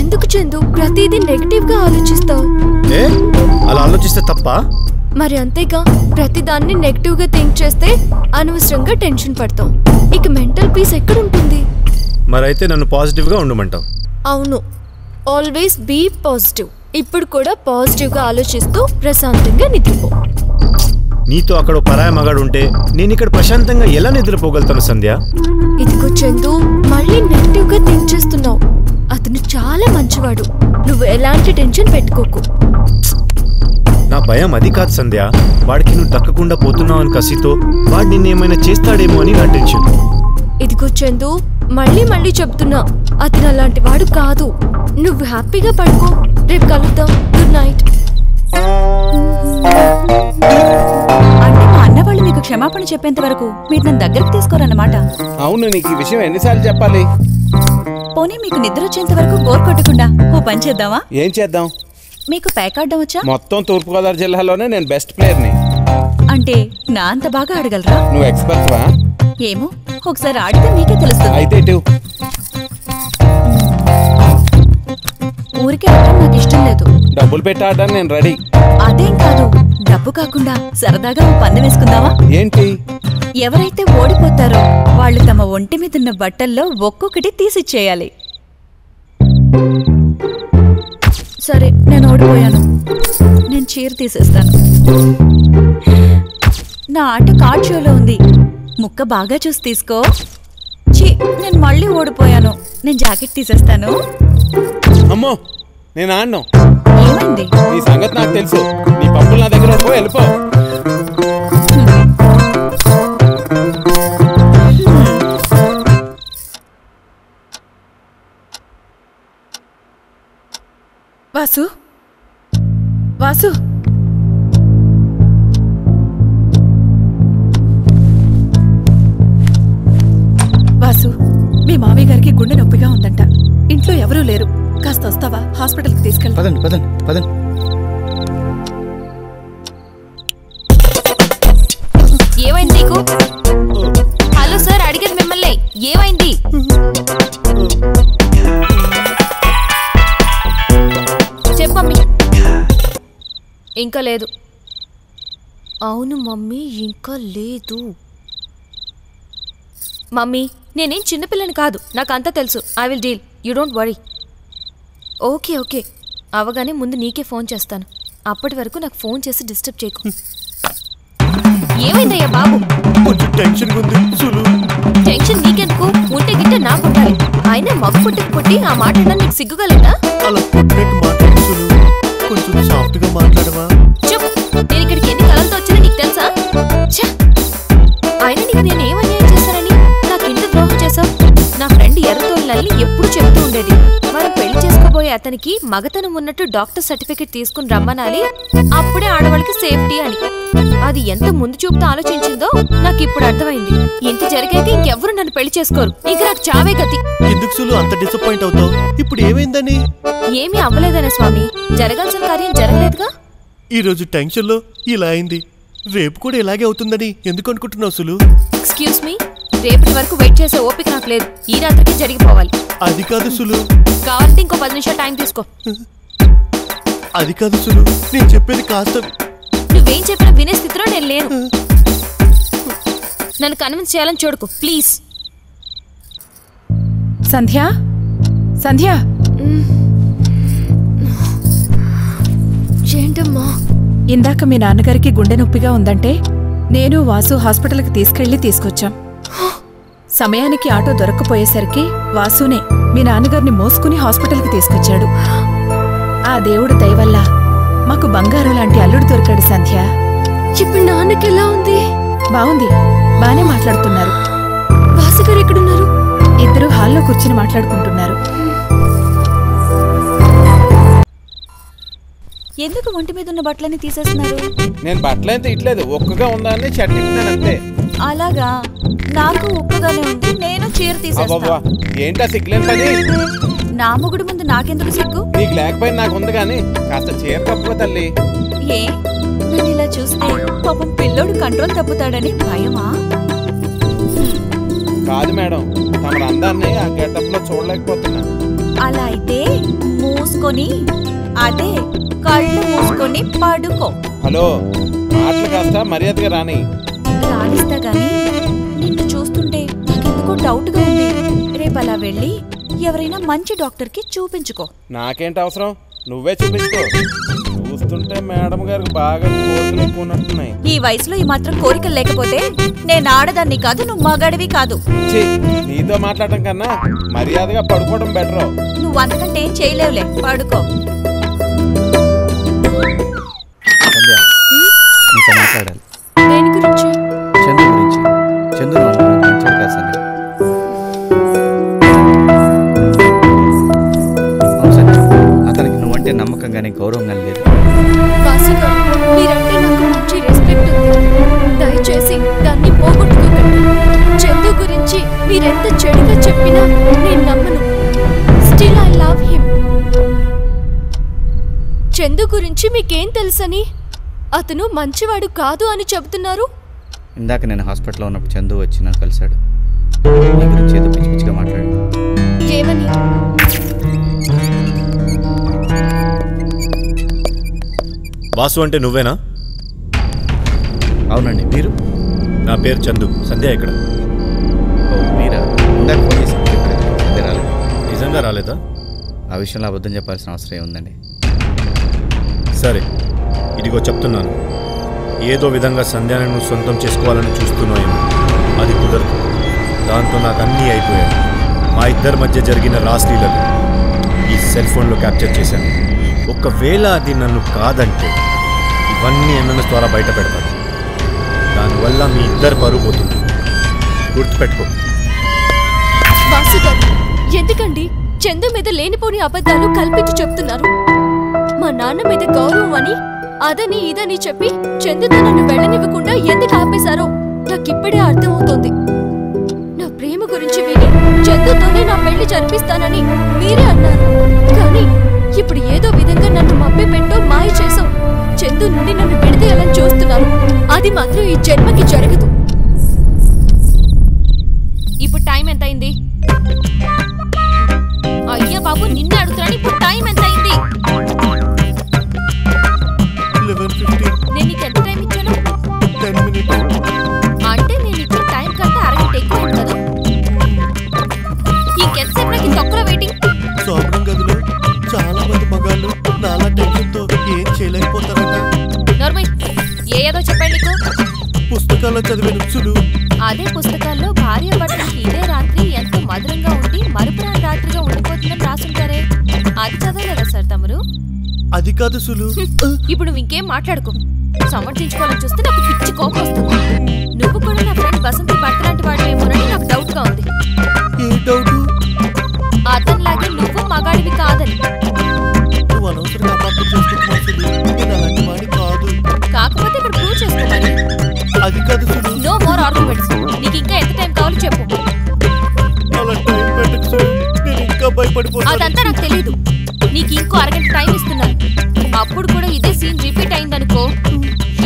ఎందుకు చందు? ప్రతిదీ నెగటివ్గా ఆలోచిస్తావు. ఏ? అలా ఆలోచిస్తే తప్ప? మరి అంతేగా ప్రతిదాన్ని నెగటివ్గా థింక్ చేస్తే అనవసరంగా టెన్షన్ పడతాం ఇక మెంటల్ పీస్ ఎక్కడుంటుంది? మరైతే నన్ను పాజిటివ్గా ఉండమంటావు. అవును. ఆల్వేస్ బీ పాజిటివ్ ఇప్పుడు కూడా పాజిటివ్గా ఆలోచిస్తూ ప్రశాంతంగా నిద్రపో. నీతో అక్కడ పరాయ మగాడు ఉంటే నేను ఇక్కడ ప్రశాంతంగా ఎలా నిద్రపోగలుగుతాను సంధ్య? ఇదిగో చందు మళ్ళీ నెగటివ్గా థింక్ చేస్తున్నావు. అతను చాలా మంచివాడు. నువ్వు ఎలాంటి టెన్షన్ పెట్టుకోకు. నా భయం అది కాదు సంధ్య. వాడికి నువ్వు దక్కకుండా పోతున్నావు అని కసితో వాడు నిన్ను ఏమైనా చేస్తాడేమో అని నా టెన్షన్ చందు మళ్ళీ మళ్ళీ చెప్తున్నా అతను అలాంటి వాడు కాదు. నువ్వు హ్యాపీగా పడుకో. రేపు కలుద్దాం. గుడ్ నైట్ అంటే మా అన్న వాళ్ళు మీకు క్షమాపణ చెప్పేంత వరకు మీరు నన్ను దగ్గరికి తీసుకోరన్నమాట. అవును నీకు ఈ విషయం ఎన్నిసార్లు చెప్పాలి? పోనీ మీకు నిద్ర వచ్చేంత వరకు బోర్ కొట్టకుండా ఓ పని చేద్దామా? ఏం చేద్దాం? మీకు ప్యాక్ ఆడడం వచ్చా? మొత్తం తూర్పుగోదావరి జిల్లాలోనే నేను బెస్ట్ ప్లేయర్ని అంటే నా అంత బాగా ఆడగలరా? నువ్వు ఎక్స్పర్ట్ వా? ఏమో ఒకసారి ఆడితే మీకే తెలుస్తుంది. అయితే ఊరికే ఆడటం నాకు ఇష్టం లేదు. డబ్బులు పెట్టి ఆడడానికి నేను రెడీ. అదేం కాదు డబ్బు కాకుండా సరదాగా ఓ పందెం వేసుకుందామా? ఏంటి? ఎవరైతే ఓడిపోతారో వాళ్ళు తమ ఒంటి మీద ఉన్న బట్టల్లో ఒక్కొక్కటి తీసిచ్చేయాలి. సరే నేను ఓడిపోయాను. నేను చీర తీసేస్తాను. నా ఆట కార్డ్ షోలో ఉంది. ముక్క బాగా చూసి తీసుకో. ఛీ నేను మళ్ళీ ఓడిపోయాను. నేను జాకెట్ తీసేస్తాను. అమ్మో నేను ఆడను. ఏమైంది? నీ సంగతి నాకు తెలుసు. నీ పప్పులు నా దగ్గర పో వెళ్ళిపో. వాసు వాసు? వాసు? మీ మామయ్య గారికి గుండె నొప్పిగా ఉందంట. ఇంట్లో ఎవరూ లేరు. కాస్త వస్తావా? హాస్పిటల్కి తీసుకెళ్తా పదండి పదండి పదండి. ఏమైంది నీకు? హలో సార్ అడిగేది మిమ్మల్ని. ఏమైంది? చెప్పమ్మి ఇంకా లేదు. అవును మమ్మీ ఇంకా లేదు. మమ్మీ నేనేం చిన్నపిల్లని కాదు. నాకు అంతా తెలుసు. I will deal you don't worry okay okay అవగానే ముందు నీకే ఫోన్ చేస్తాను. అప్పటి వరకు నాకు ఫోన్ చేసి డిస్టర్బ్ చేయకు. ఏమైందయ్యా బాబు? కొంచెం టెన్షన్ ఉంది. టెన్షన్ నీకెందుకు? ఉంటే గిట్ట నాకు ఉండాలి అయినా మగ పుట్టకు పుట్టి ఆ మాట నీకు సిగ్గుగలేదా అలా పుట్టినట్టు మాట్లాడు కొంచెం సాఫ్ట్గా మాట్లాడవా? అతనికి మగతనం ఉన్నట్టు డాక్టర్ సర్టిఫికెట్ తీసుకుని రమ్మనాలి. అప్పుడే ఆడవాళ్ళకి సేఫ్టీ అని. అది ఎంత ముందు చూపుతో ఆలోచించిందో నాకు ఇప్పుడు అర్థమైంది. ఇంత జరిగాక ఇంకెవ్వరు నన్ను పెళ్ళి చేసుకోరు. ఇక నాకు చావే గతి. ఎందుకు సులు అంత డిసప్పాయింట్ అవుతావు? ఇప్పుడు ఏమైందని? ఏమీ అవ్వలేదనే స్వామి. జరగాల్సిన కార్యం జరగలేదుగా? ఈ రోజు టెన్షన్లో ఇలా అయింది. రేపు కూడా ఇలాగే అవుతుందని ఎందుకు అనుకుంటున్నావు సులు? ఎక్స్క్యూజ్ మీ రేపటి వరకు వెయిట్ చేసే ఓపిక నాకు లేదు. ఈ రాత్రికి జరిగిపోవాలి. అది కాదు సులు. కావాలంటే ఇంకో పది నిమిషాలు టైం తీసుకో. అది కాదు సులు. నేను చెప్పేది కాస్త నువ్వేం చెప్పినా వినే స్థితిలో నేను లేను. నన్ను కన్విన్స్ చేయాలని చూడకు ప్లీజ్ సంధ్య? సంధ్య? ఏంటమ్మా? ఇందాక మీ నాన్నగారికి గుండె నొప్పిగా ఉందంటే నేను వాసు హాస్పిటల్కి తీసుకెళ్ళి తీసుకొచ్చాం. సమయానికి ఆటో దొరక్కపోయేసరికి వాసునే మీ నాన్నగారిని మోసుకుని హాస్పిటల్కి తీసుకొచ్చాడు. ఆ దేవుడు దయవల్ల మాకు బంగారం లాంటి అల్లుడు దొరికాడు సంధ్య. ఇప్పుడు నాన్నకి ఎలా ఉంది? బాగుంది. బానే మాట్లాడుతున్నారు. వాసుగారు ఎక్కడున్నారు? ఇద్దరు హాల్లో కూర్చుని మాట్లాడుకుంటున్నారు. ఎందుకు ఒంటి మీద ఉన్న బట్టలన్నీ తీసేస్తున్నారు? నేను బట్టలేం తీయట్లేదు ఒక్కగా ఉందని అంతే. అలాగా నాకు ఉక్కుగానే ఉంది నేను చీర తీసేస్తా. ఏంటా సిగ్గులేని పని నా మొగుడు ముందు నాకెందుకు సిగ్గు? నీకు లేకపోయినా నాకు ఉంది కానీ కాస్త చీర కప్పుకో తల్లి. ఏ? నన్ను ఇలా చూస్తే పాపం పిల్లోడు కంట్రోల్ తప్పుతాడని భయమా? కాదు మేడం తమ అందాన్ని ఆ గెటప్లో చూడలేకపోతున్నా అలా అయితే మూసుకొని అదే కళ్ళు మూసుకొని పడుకో. హలో మాటలు కాస్త మర్యాదగా రాని రాణిస్తా గాని నిన్ను చూస్తుంటే నాకెందుకో డౌట్గా ఉంది. రేపు అలా వెళ్ళి ఎవరైనా మంచి డాక్టర్కి చూపించుకో. నాకేంటి అవసరం? నువ్వే చూపించుకో. చూస్తుంటే మేడం గారికి బాగా కోరికలు ఎక్కువ ఉన్నట్టున్నాయి. ఈ వయసులో ఈ మాత్రం కోరికలు లేకపోతే నేను ఆడదాన్ని కాదు నువ్వు మగాడివి కాదు. ఛీ, నీతో మాట్లాడటం కన్నా మర్యాదగా పడుకోవడం బెటర్. నువ్వు అంతకంటే ఏం చేయలేవులే పడుకో. సంధ్య చందు గురించి మీకేం తెలుసని? అతను మంచివాడు కాదు అని చెబుతున్నారు. ఇందాక నేను హాస్పిటల్లో ఉన్నప్పుడు చందు వచ్చి నన్ను కలిశాడు. నీ గురించి ఏదో పిచ్చి పిచ్చిగా మాట్లాడు ఏమని? వాసు అంటే నువ్వేనా? అవునండి. మీరు? నా పేరు చందు. సంధ్య ఎక్కడ ఓ మీరా? ఇందాక ఫోన్ చేసి నిజంగా రాలేదా? ఆ విషయంలో అబద్ధం చెప్పాల్సిన అవసరం ఏముందండి? సరే ఇదిగో చెప్తున్నాను. ఏదో విధంగా సంధ్యాన్ని నువ్వు సొంతం చేసుకోవాలని చూస్తున్నాయేమో అది కుదరదు. దాంతో నాకు అన్నీ అయిపోయాయి. మా ఇద్దరి మధ్య జరిగిన రాస్లీలను ఈ సెల్ ఫోన్లో క్యాప్చర్ చేశాను. ఒకవేళ అది నన్ను కాదంటే ఇవన్నీ ఎంఎంఎస్ ద్వారా బయట పెడతాను. దానివల్ల మీ ఇద్దరు పరుగు పోతుంది. గుర్తుపెట్టుకో. ఎందుకండి? చందు మీద లేనిపోని అబద్ధాలు కల్పించి చెప్తున్నారు. మా నాన్న మీద గౌరవం అని అదని ఇదని చెప్పి చందుతో నన్ను వెళ్ళనివ్వకుండా ఎందుకు ఆపేశారో నాకిప్పుడే అర్థమవుతోంది. నా ప్రేమ గురించి విని చందుతోనే నా పెళ్ళి జరిపిస్తానని మీరే అన్నారు. కానీ ఇప్పుడు ఏదో విధంగా నన్ను మబ్బి పెట్టో మాయ చేసాం చందు నుండి నన్ను విడదీయాలని చూస్తున్నారు. అది మాత్రం ఈ జన్మకి జరగదు. పుస్తకాల్లో చదివే నుచ్చులు అదే పుస్తకాల్లో భార్య భర్తలకి ఇదే రాత్రి ఎంత మధురంగా ఉండి మరుపురాని రాత్రిగా ఉండిపోతుందని రాసుంటారే. అది చదవలేదా సార్ తమరు అది కాదు సులు. ఇప్పుడు నువ్వు ఇంకేం మాట్లాడుకో. సమర్థించుకోవాలని చూస్తే నాకు పిచ్చి కోపం వస్తుంది. అదంతా నాకు తెలియదు నీకు ఇంకో అరగంట టైం ఇస్తున్నాను. అప్పుడు కూడా ఇదే సీన్ రిపీట్ అయిందనుకో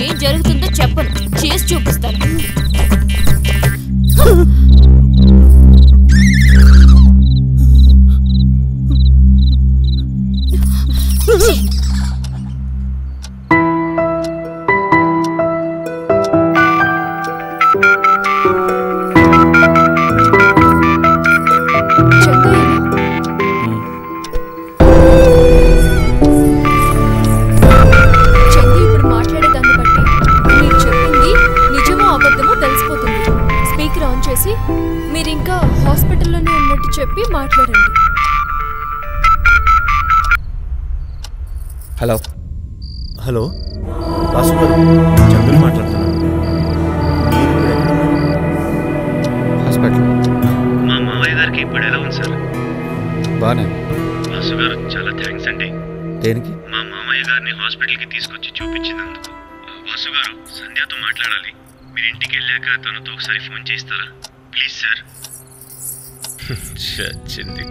ఏం జరుగుతుందో చెప్పను. చేసి చూపిస్తాను. మాట్లాడాలి. మీరు ఇంటికి వెళ్ళాక తనతో ఒకసారి ఫోన్ చేస్తారా ప్లీజ్ సార్. చచ్చింది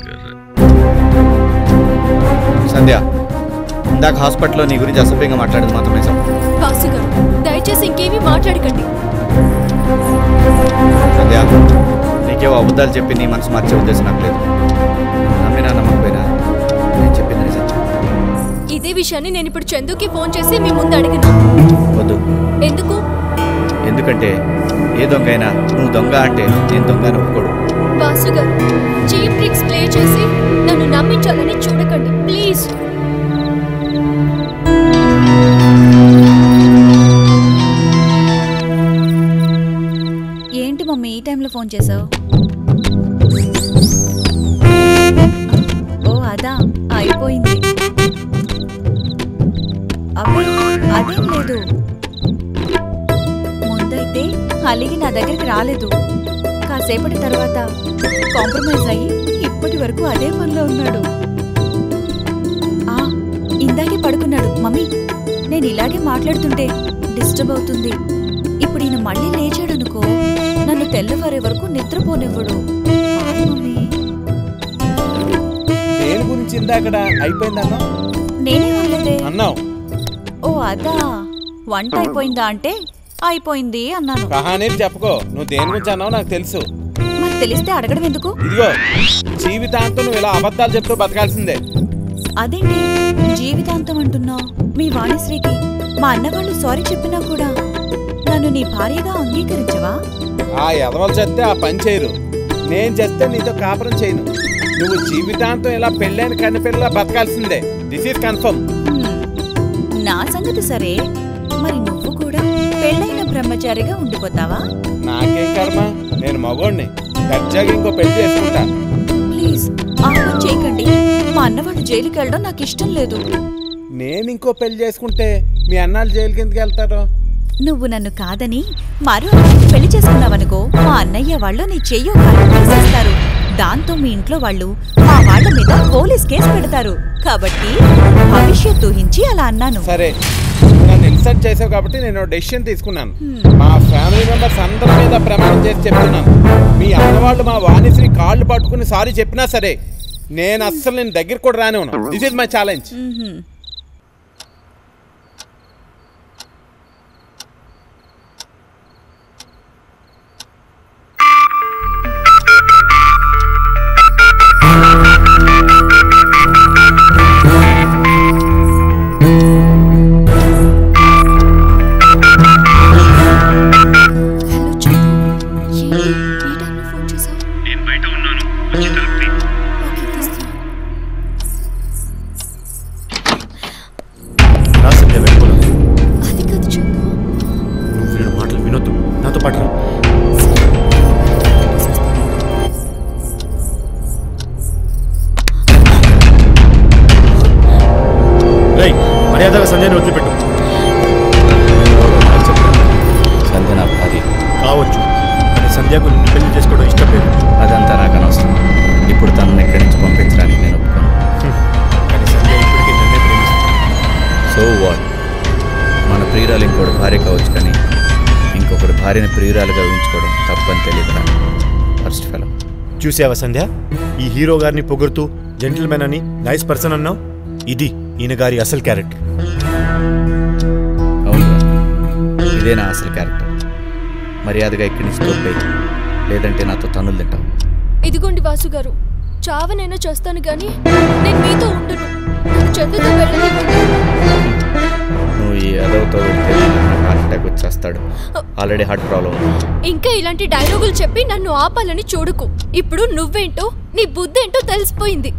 సంధ్య ఇందాక హాస్పిటల్లో నీ గురించి అసభ్యంగా మాట్లాడింది మాత్రం నిజం వాసు గారు దయచేసి ఇంకేమీ మాట్లాడకండి. సంధ్య నీకేవో అబద్ధాలు చెప్పి నీ మనసు మార్చే ఉద్దేశం నాకు లేదు. నమ్మినా నమ్మకపోయినా నేను చెప్పింది నిజం ఇదే విషయాన్ని నేను ఇప్పుడు చందుకి ఫోన్ చేసి మీ ముందు అడిగినా. వద్దు. ఎందుకు? ఎందుకంటే ఏ దొంగ అయినా నువ్వు దొంగ అంటే నేను దొంగ గారు చీప్ ట్రిక్స్ ప్లే చేసి నన్ను నమ్మించాలని చూడకండి ప్లీజ్. ఏంటి మమ్మీ ఈ టైంలో ఫోన్ చేసావు? దగ్గరికి రాలేదు. కాసేపటి తర్వాత కాంప్రమైజ్ అయ్యి ఇప్పటి వరకు అదే పనిలో ఉన్నాడు. ఆ ఇందాకే పడుకున్నాడు మమ్మీ. నేను ఇలాగే మాట్లాడుతుంటే డిస్టర్బ్ అవుతుంది. ఇప్పుడు ఈయన మళ్ళీ లేచాడనుకో నన్ను తెల్లవారే వరకు నిద్రపోనివ్వడు. దేని గురించి ఇందాకడ అయిపోయిందన్నా? నేనే అనలేదే. అన్నావు. ఓ అదా. వంట అయిపోయిందా అంటే అయిపోయింది అన్నాను. కహానీలు చెప్పుకో. నువ్వు దేని గురించి అన్నావు నాకు తెలుసు. మరి తెలిస్తే అడగడం ఎందుకు? ఇదిగో జీవితాంతం నువ్వు ఇలా అబద్ధాలు చెప్తూ బతకాల్సిందే. అదేంటి? జీవితాంతం అంటున్నావు? మీ వాణిశ్రీకి మా అన్నవాళ్ళు సారీ చెప్పినా కూడా నన్ను నీ భార్యగా అంగీకరించవా? ఆ ఎదవలు చేస్తే ఆ పని చేయరు. నేను చేస్తే నీతో కాపురం చేయను. నువ్వు జీవితాంతం ఇలా పెళ్ళైన కన్నపిల్లలా బతకాల్సిందే. దిస్ ఈస్ కన్ఫర్మ్ నా సంగతి సరే. బ్రహ్మచారిగా ఉండిపోతావా? నాకేం కర్మ. నేను మగోడిని దర్జాగా ఇంకో పెళ్ళి చేసుకుంటా. ప్లీజ్ ఆ పని చేయకండి. మా అన్నవాళ్ళు జైలుకి వెళ్ళడం నాకు ఇష్టం లేదు. నేను ఇంకో పెళ్ళి చేసుకుంటే మీ అన్నాళ్ళు జైలుకి ఎందుకు వెళ్తారు? నువ్వు నన్ను కాదని మరో అమ్మాయిని పెళ్ళి చేసుకున్నావనుకో మా అన్నయ్య వాళ్ళు నీ చెయ్యో తీసేస్తారు. దాంతో మీ ఇంట్లో వాళ్ళు మా వాళ్ళ మీద పోలీస్ కేసు పెడతారు. కాబట్టి భవిష్యత్తు ఊహించి అలా అన్నాను. సరే నన్ను ఇన్సల్ట్ చేసావు కాబట్టి నేను డెసిషన్ తీసుకున్నాను. మా ఫ్యామిలీ మెంబర్స్ అందరి మీద ప్రమాణం చేసి చెప్తున్నాను. మీ అన్నవాళ్ళు మా వాణిశ్రీ కాళ్ళు పట్టుకుని సారీ చెప్పినా సరే నేను అస్సలు నేను దగ్గర కూడా రానివ్వను. దిస్ ఇస్ మై ఛాలెంజ్ చూసావా సంధ్య? ఈ హీరో గారిని పొగుడుతూ జెంటిల్మెన్ అని నైస్ పర్సన్ అన్నావు? ఇది ఈయన గారి అసలు క్యారెక్టర్. అవును ఇదే నా అసలు క్యారెక్టర్. మర్యాదగా ఇక్కడి నుంచి లేదంటే నాతో తన్నులు తింటావు. ఇదిగోండి వాసు గారు. చావనైనా చేస్తాను గాని నేను మీతో ఉండను. వెళ్ళనివ్వండి. నువ్వు ఈ అదవుతో వెళ్తే అటాక్ వచ్చేస్తాడు. ఆల్రెడీ హార్ట్ ప్రాబ్లం ఇంకా ఇలాంటి డైలాగులు చెప్పి నన్ను ఆపాలని చూడకు. ఇప్పుడు నువ్వేంటో నీ బుద్ధి ఏంటో తెలిసిపోయింది.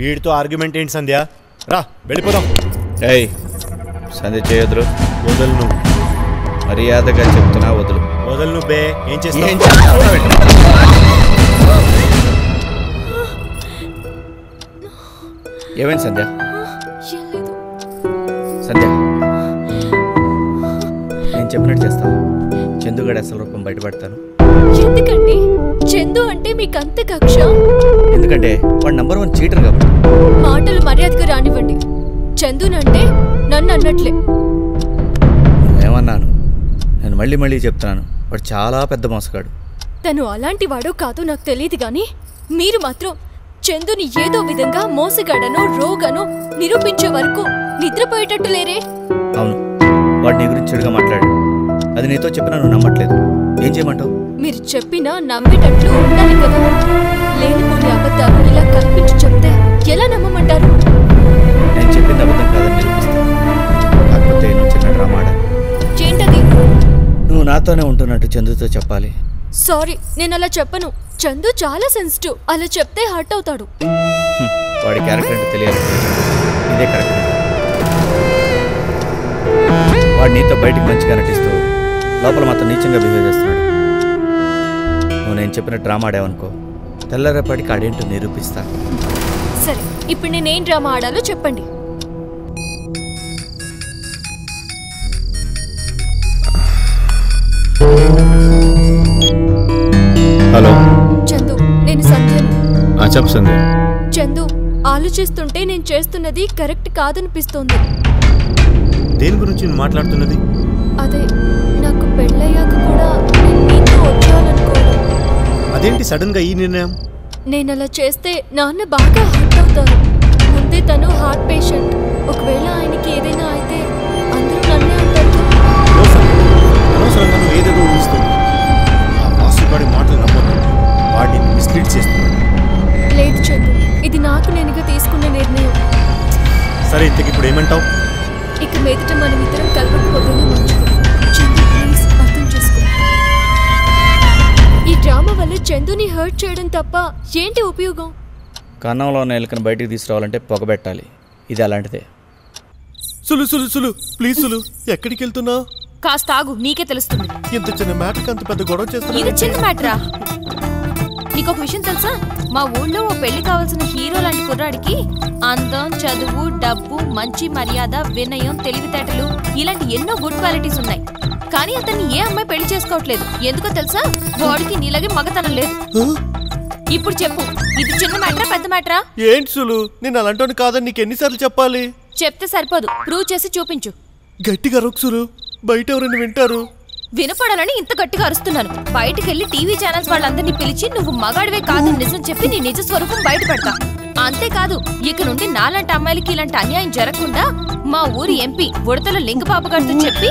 వీడితో ఆర్గ్యుమెంట్ ఏంటి సంధ్య? రా వెళ్ళిపోదాం. ఏయ్ సంధ్య చేయొద్దు వదలు నువ్వు మర్యాదగా చెప్తున్నా వదులు. వదలు నువ్వే ఏం చేస్తావు? ఏమైంది సంధ్య? చెప్పినట్టు చేస్తాను. చందుగడ అసలు రూపం బయటపడతాను. ఎందుకండి? చందు అంటే మీకు అంత కక్ష? ఎందుకంటే వాడు నంబర్ వన్ చీటర్ కాబట్టి. మాటలు మర్యాదగా రానివ్వండి. చందునంటే నన్ను అన్నట్లే. ఏమన్నాను నేను మళ్ళీ మళ్ళీ చెప్తున్నాను. వాడు చాలా పెద్ద మోసగాడు. తను అలాంటి వాడో కాదో నాకు తెలియదు గాని మీరు మాత్రం చందుని ఏదో విధంగా మోసగాడనో రోగనో నిరూపించే వరకు నిద్రపోయేటట్టు లేరే. అవును. వాడు నీ గురించి చెడుగా మాట్లాడు అది నీతో చెప్పినా నువ్వు నమ్మట్లేదు. ఏం చేయమంటావు? మీరు చెప్పినా నమ్మేటట్లు ఉండాలి కదా. లేనిపోని అబద్ధాలు ఇలా కల్పించి చెప్తే ఎలా నమ్మమంటారు? నేను చెప్పింది అబద్ధం కాదని నిరూపిస్తాను కాకపోతే నువ్వు చిన్న డ్రామా ఆడాలి ఏంటది? నువ్వు నాతోనే ఉంటున్నట్టు చందుతో చెప్పాలి. సారీ నేను అలా చెప్పను. చందు చాలా సెన్సిటివ్ అలా చెప్తే హర్ట్ అవుతాడు. వాడి క్యారెక్టర్ అంటే తెలియాలి ఇదే కరెక్ట్ వాడు నీతో బయటికి మంచిగా నటిస్తూ లోపల మాత్రం నీచంగా బిహేవ్ చేస్తున్నాడు. నువ్వు నేను చెప్పిన డ్రామా ఆడావనుకో. తెల్లరేపటికి ఆడేంటో నిరూపిస్తా. సరే ఇప్పుడు నేనేం డ్రామా ఆడాలో చెప్పండి. హలో. చందు నేను సంధ్యను. చెప్పు సంధ్య. చందు ఆలోచిస్తుంటే నేను చేస్తున్నది కరెక్ట్ కాదనిపిస్తోంది. దేని గురించి నువ్వు మాట్లాడుతున్నది? అదే అదేంటి సడన్గా ఈ నిర్ణయం? నేను అలా చేస్తే నాన్న బాగా హర్ట్ అవుతారు. ముందే తను హార్ట్ పేషెంట్. ఒకవేళ ఆయనకి ఏదైనా అయితే అందరూ నన్నే అంటారు అనవసరంగా నువ్వు ఏదేదో ఊహిస్తుంది. ఆ వాసుగాడి మాటలు నమ్మొద్దు. వాడిని మిస్లీడ్ చేస్తున్నాడు. లేదు చందు ఇది నాకు నేనుగా తీసుకున్న నిర్ణయం. సరే ఇంతకి ఇప్పుడు ఏమంటావు? ఇక మీదట మనం ఇద్దరం కలవకపోతేనే డ్రామా వల్ల చందుని హర్ట్ చేయడం తప్ప ఏంటి ఉపయోగం? కన్నంలో ఉన్న ఎలుకను బయటికి తీసుకురావాలంటే పొగబెట్టాలి ఇది అలాంటిదే. సులు సులు సులు ప్లీజ్ సులు ఎక్కడికి వెళ్తున్నావు? కాస్త ఆగు నీకే తెలుస్తుంది. ఇంత చిన్న మ్యాటర్కి అంత పెద్ద గొడవ ఇది చేస్తున్నా చిన్న మ్యాటరా నీకు ఒక విషయం తెలుసా? మా ఊళ్ళో ఓ పెళ్ళి కావాల్సిన హీరో లాంటి కుర్రాడికి అందం చదువు డబ్బు మంచి మర్యాద వినయం తెలివితేటలు ఇలాంటి ఎన్నో గుడ్ క్వాలిటీస్ ఉన్నాయి. కానీ అతన్ని ఏ అమ్మాయి పెళ్ళి చేసుకోవట్లేదు? ఎందుకో తెలుసా? వాడికి నీలాగే మగతనం లేదు. ఇప్పుడు చెప్పు ఇది చిన్న మ్యాటరా పెద్ద మ్యాటరా? ఏంటి సులు? నేను అలాంటి కాదని నీకు ఎన్నిసార్లు చెప్పాలి? చెప్తే సరిపోదు. ప్రూవ్ చేసి చూపించు. గట్టిగా రొక్కు సులు. బయట ఎవరైనా వింటారు? వినపడాలని ఇంత గట్టిగా అరుస్తున్నాను. బయటికి వెళ్ళి టీవీ ఛానల్స్ వాళ్ళందరినీ పిలిచి నువ్వు మగాడివే కాదు నిజం చెప్పి నీ నిజ స్వరూపం బయట పెడతా అంతేకాదు ఇక నుండి నాలాంటి అమ్మాయిలకి ఇలాంటి అన్యాయం జరగకుండా మా ఊరి ఎంపీ ఉడతల లింగపాప గారితో చెప్పి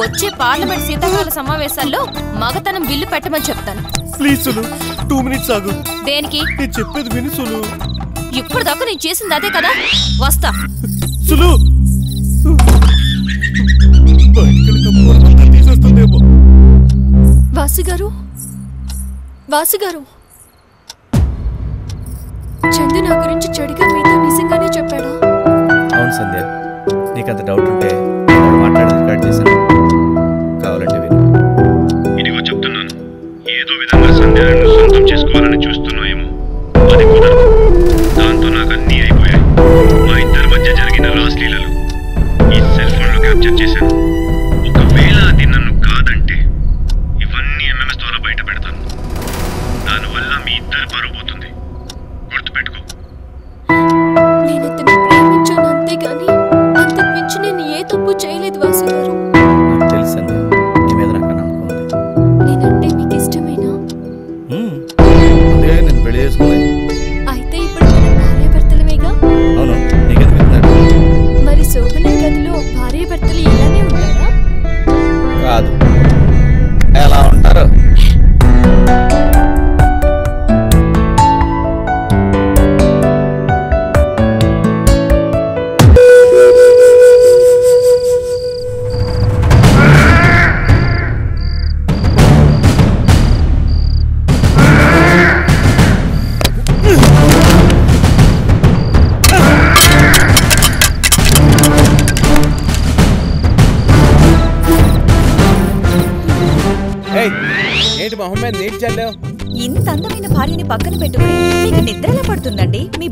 వచ్చే పార్లమెంట్ శీతాకాల సమావేశాల్లో మగతనం బిల్లు పెట్టమని చెప్తాను. ప్లీజ్ సులు టూ మినిట్స్ ఆగు. దేనికి? నేను చెప్పేది విని సులు. ఇప్పుడు దాకా నేను చేసింది అదే కదా? వస్తా. సులు! తీసేస్తుందేమో వాసు గారు వాసు గారు చందు నా గురించి చెడుగా మీతో నిజంగానే చెప్పాడా? అవును సంధ్య. నీకు అంత డౌట్ ఉంటే మాట్లాడేది రికార్డ్ చేశాను. కావాలంటే విను. ఇదిగో చెప్తున్నాను. ఏదో విధంగా సంధ్యను సొంతం చేసుకోవాలని చూస్తున్నాయేమో. అది కుదరదు. దాంతో నాకు అన్నీ అయిపోయాయి. మా ఇద్దరి మధ్య జరిగిన రాస్లీలలు ఈ సెల్ ఫోన్లో క్యాప్చర్ చేశాను.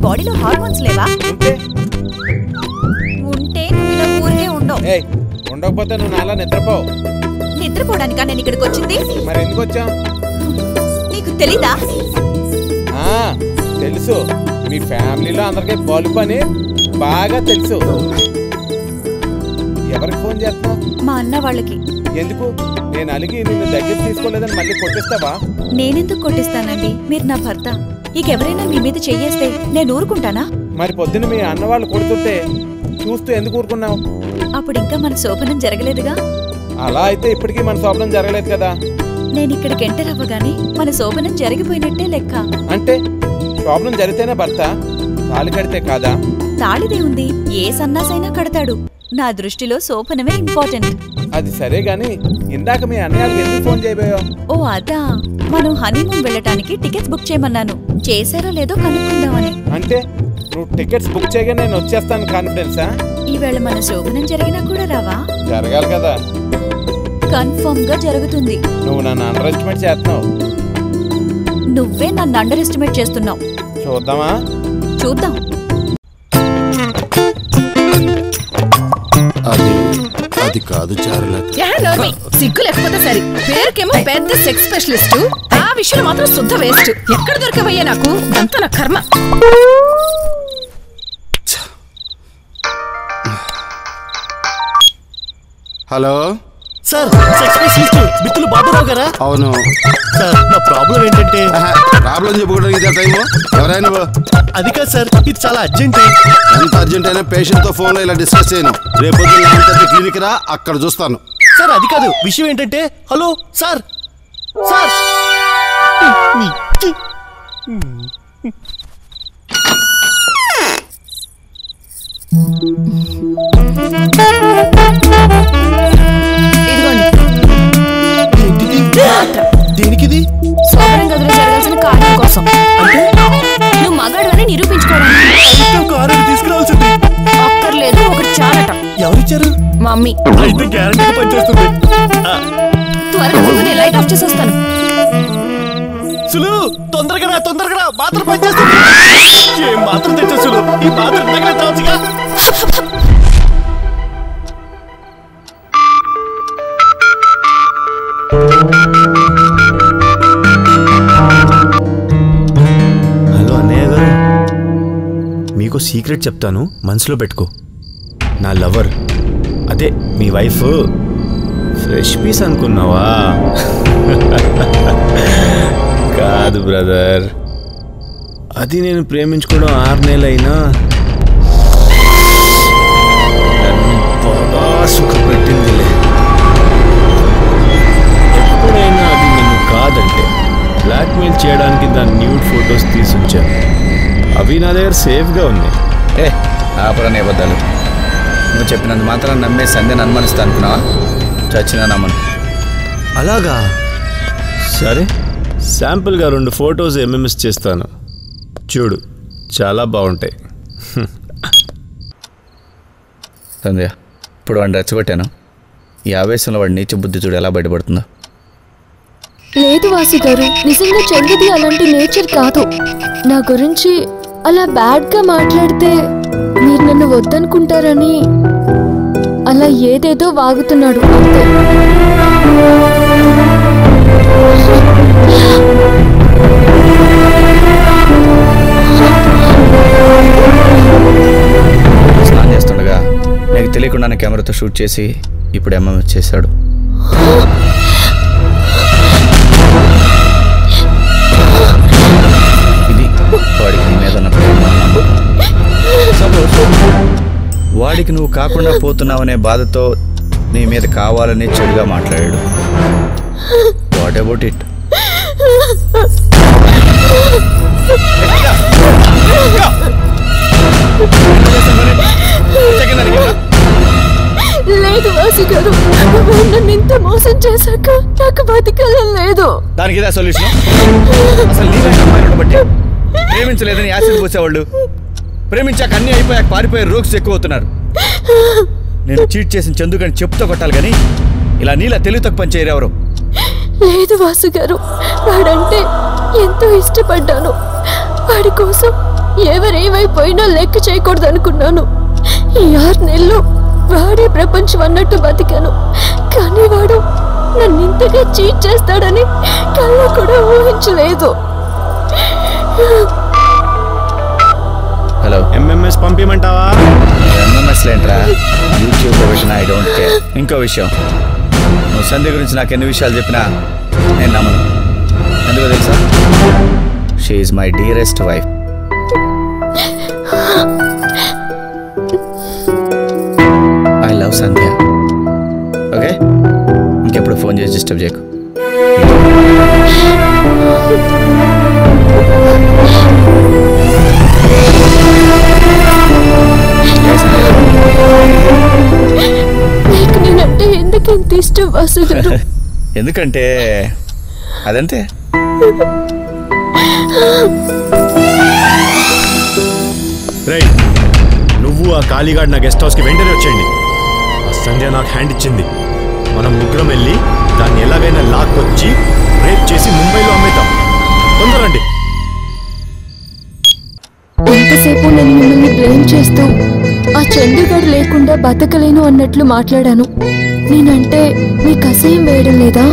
బాడీలో హార్మోన్స్ లేవా? ఉంటే. నువ్వు ఇలా ఊరికే ఉండవు. ఏయ్ ఉండకపోతే నువ్వు నాలా నిద్రపోవు. నిద్రపోవడానికా నేను ఇక్కడికి వచ్చింది? మరి ఎందుకు వచ్చావు నీకు తెలీదా? ఆ, తెలుసు. మీ ఫ్యామిలీలో అందరికీ బల్బ్ అని బాగా తెలుసు. ఎవరికి ఫోన్ చేస్తున్నావు? మా అన్న వాళ్ళకి. ఎందుకు? నేను అలిగి నిన్ను దగ్గర తీసుకోలేదని మళ్ళీ కొట్టిస్తావా? నేనెందుకు కొట్టిస్తానండి? మీరు నా భర్త. ఇక ఎవరైనా మీ మీద చెయ్యేస్తే నేను ఊరుకుంటానా? మరి పొద్దున మీ అన్న వాళ్ళు కొడుతుంటే చూస్తూ ఎందుకు ఊరుకున్నావు? అప్పుడు ఇంకా మన శోభనం జరగలేదుగా? అలా అయితే ఇప్పటికీ మన శోభనం జరగలేదు కదా. నేను ఇక్కడికి ఎంటర్ అవ్వగానే మన శోభనం జరిగిపోయినట్టే లెక్క. అంటే శోభనం జరిగితేనే భర్త తాళి కడితే కాదా? తాళిదే ఉంది ఏ సన్నాసైనా కడతాడు. నా దృష్టిలో శోభనమే ఇంపార్టెంట్ అది సరే గాని ఇందాక మీ అన్నయ్యకి ఎందుకు ఫోన్ చేయబోయావు? ఓ అదా. మనం హనీమూన్ వెళ్ళటానికి టికెట్స్ బుక్ చేయమన్నాను. చేశారో లేదో కనుక్కుందామని. అంటే నువ్వు టికెట్స్ బుక్ చేయగా నేను వచ్చేస్తాను కాన్ఫిడెన్సా ఈవేళ మన శోభనం జరిగినా కూడా రావా? జరగాలి కదా. కన్ఫర్మ్గా జరుగుతుంది. నువ్వు నన్ను అండర్ ఎస్టిమేట్ చేస్తున్నావు. నువ్వే నన్ను అండర్ ఎస్టిమేట్ చేస్తున్నావు. చూద్దామా? చూద్దాం. అది అది కాదు చారులత. సిగ్గు లేకపోతే సరి. పేరుకేమో పెద్ద సెక్స్ స్పెషలిస్ట్. ఆ విషయం మాత్రం శుద్ధ వేస్ట్. ఎక్కడ దొరకవయ్యా నాకు? అంతా నా కర్మ. హలో? Sir sex specialist. మిత్రులు బాబురావు గారా? అవును. సార్ నా ప్రాబ్లం ఏంటంటే? ప్రాబ్లం చెప్పుకోవడానికి ఇదే టైము. ఎవరైనా? అది కాదు సార్ ఇది చాలా అర్జెంట్ ఎంత అర్జెంట్ అయినా పేషెంట్తో ఫోన్లో ఇలా డిస్కస్ చేయను. రేపు క్లినిక్ రా అక్కడ చూస్తాను. సార్ అది కాదు. విషయం ఏంటంటే హలో సార్. సార్. దేనికిది? గదిలో జరగాల్సిన కోసం. నువ్వు మగాడు అని నిరూపించుకోవడానికి. మమ్మీ. అయితే గ్యారంటీగా పనిచేస్తుంది. త్వరగా నేను లైట్ ఆఫ్ చేసేస్తాను సులు తొందరగా రా తొందరగా రా. మాత్రం పనిచేస్తుంది. ఏం మాత్రం తెచ్చా సులు? ఈ మాత్రం దగ్గర తేవచ్చుగా హలో అన్నయ్య గారు. మీకు సీక్రెట్ చెప్తాను మనసులో పెట్టుకో. నా లవర్ అదే మీ వైఫ్. ఫ్రెష్ పీస్ అనుకున్నావా? కాదు బ్రదర్. అది నేను ప్రేమించుకోవడం ఆరు నెలలైనా. బాగా సుఖపెట్టిందిలే. ఎప్పుడైనా అది నిన్ను కాదంటే బ్లాక్మెయిల్ చేయడానికి దాని న్యూడ్ ఫొటోస్ తీసుంచాను అవి నా దగ్గర సేఫ్గా ఉన్నాయి. ఏ ఆపరని అబద్ధాలు. నువ్వు చెప్పినంత మాత్రం నమ్మే సంధ్యను అనుమానిస్తా అనుకున్నావా? చచ్చినా నమ్మను. అలాగా? సరే. శాంపుల్గా రెండు ఫొటోస్ ఎంఎంఎస్ చేస్తాను. చూడు చాలా బాగుంటాయి. సంధ్య ఇప్పుడు వాడిని రెచ్చగొట్టాను. ఈ ఆవేశంలో వాడి నీచ బుద్ధి చూడు ఎలా బయటపడుతుందో. లేదు వాసు గారు నిజంగా చంద్రది అలాంటి నేచర్ కాదు. నా గురించి అలా బ్యాడ్గా మాట్లాడితే మీరు నన్ను వద్దనుకుంటారని అలా ఏదేదో వాగుతున్నాడు అంతే. స్నానం చేస్తుండగా నీకు తెలియకుండానే కెమెరాతో షూట్ చేసి ఇప్పుడు అమ్మ వచ్చేసాడు ఇది వాడికి మీద వాడికి నువ్వు కాకుండా పోతున్నావనే బాధతో నీ మీద కావాలని చెడుగా మాట్లాడాడు. వాట్ అబౌట్ ఇట్ లేదు వాసు గారు నన్ను ఇంత మోసం చేశాక నాకు బతికలం లేదు. దానికి ఇదే సొల్యూషన్ అసలు అమ్మాయిని ఉండబట్టి ప్రేమించలేదని యాసిడ్ పోసేవాళ్ళు. ప్రేమించాక అన్నీ అయిపోయాక పారిపోయే రోగ్స్ ఎక్కువ అవుతున్నారు నేను చీట్ చేసిన చందుకని చెప్తూ కొట్టాలి కానీ ఇలా నీలా తెలివి తక్కువ పని లేదు వాసు గారు వాడంటే ఎంతో ఇష్టపడ్డాను. వాడి కోసం ఎవరేమైపోయినా లెక్క చేయకూడదు అనుకున్నాను ఈ ఆరు నెలలు వాడే ప్రపంచం అన్నట్టు బతికాను. కానీ వాడు నన్ను ఇంతగా చీట్ చేస్తాడని కళ్ళ కూడా ఊహించలేదు. హలో ఎంఎంఎస్ పంపించమంటావా ఎంఎంఎస్ లేంట్రా. యూట్యూబ్ పెట్టిన ఐ డోంట్ కేర్ ఇంకో విషయం. నువ్వు సంధ్య గురించి నాకు ఎన్ని విషయాలు చెప్పినా నేను నమ్మను. ఎందుకో తెలుసా? She's my dearest wife I love Sandhya okay ఇంకెప్పుడు ఫోన్ చేసి డిస్టర్బ్ చేయకు. నేనంటే ఎందుకు ఇంత ఇష్టం వాసు గారు ఎందుకంటే? అదంతే. రేయ్ నువ్వు ఆ కాళీగాడ్ నా గెస్ట్ హౌస్కి వెంటనే వచ్చేయండి. ఆ సంధ్య నాకు హ్యాండ్ ఇచ్చింది. మనం ముగ్గురం వెళ్ళి దాన్ని ఎలాగైనా లాక్కొచ్చి రేప్ చేసి ముంబైలో అమ్మేద్దాం. తొందరండి ఎంతసేపు నేను బ్లేమ్ చేస్తూ ఆ చండీగఢ్ లేకుండా బతకలేను అన్నట్లు మాట్లాడాను. నేనంటే మీకు అసహ్యం వేయడం లేదా?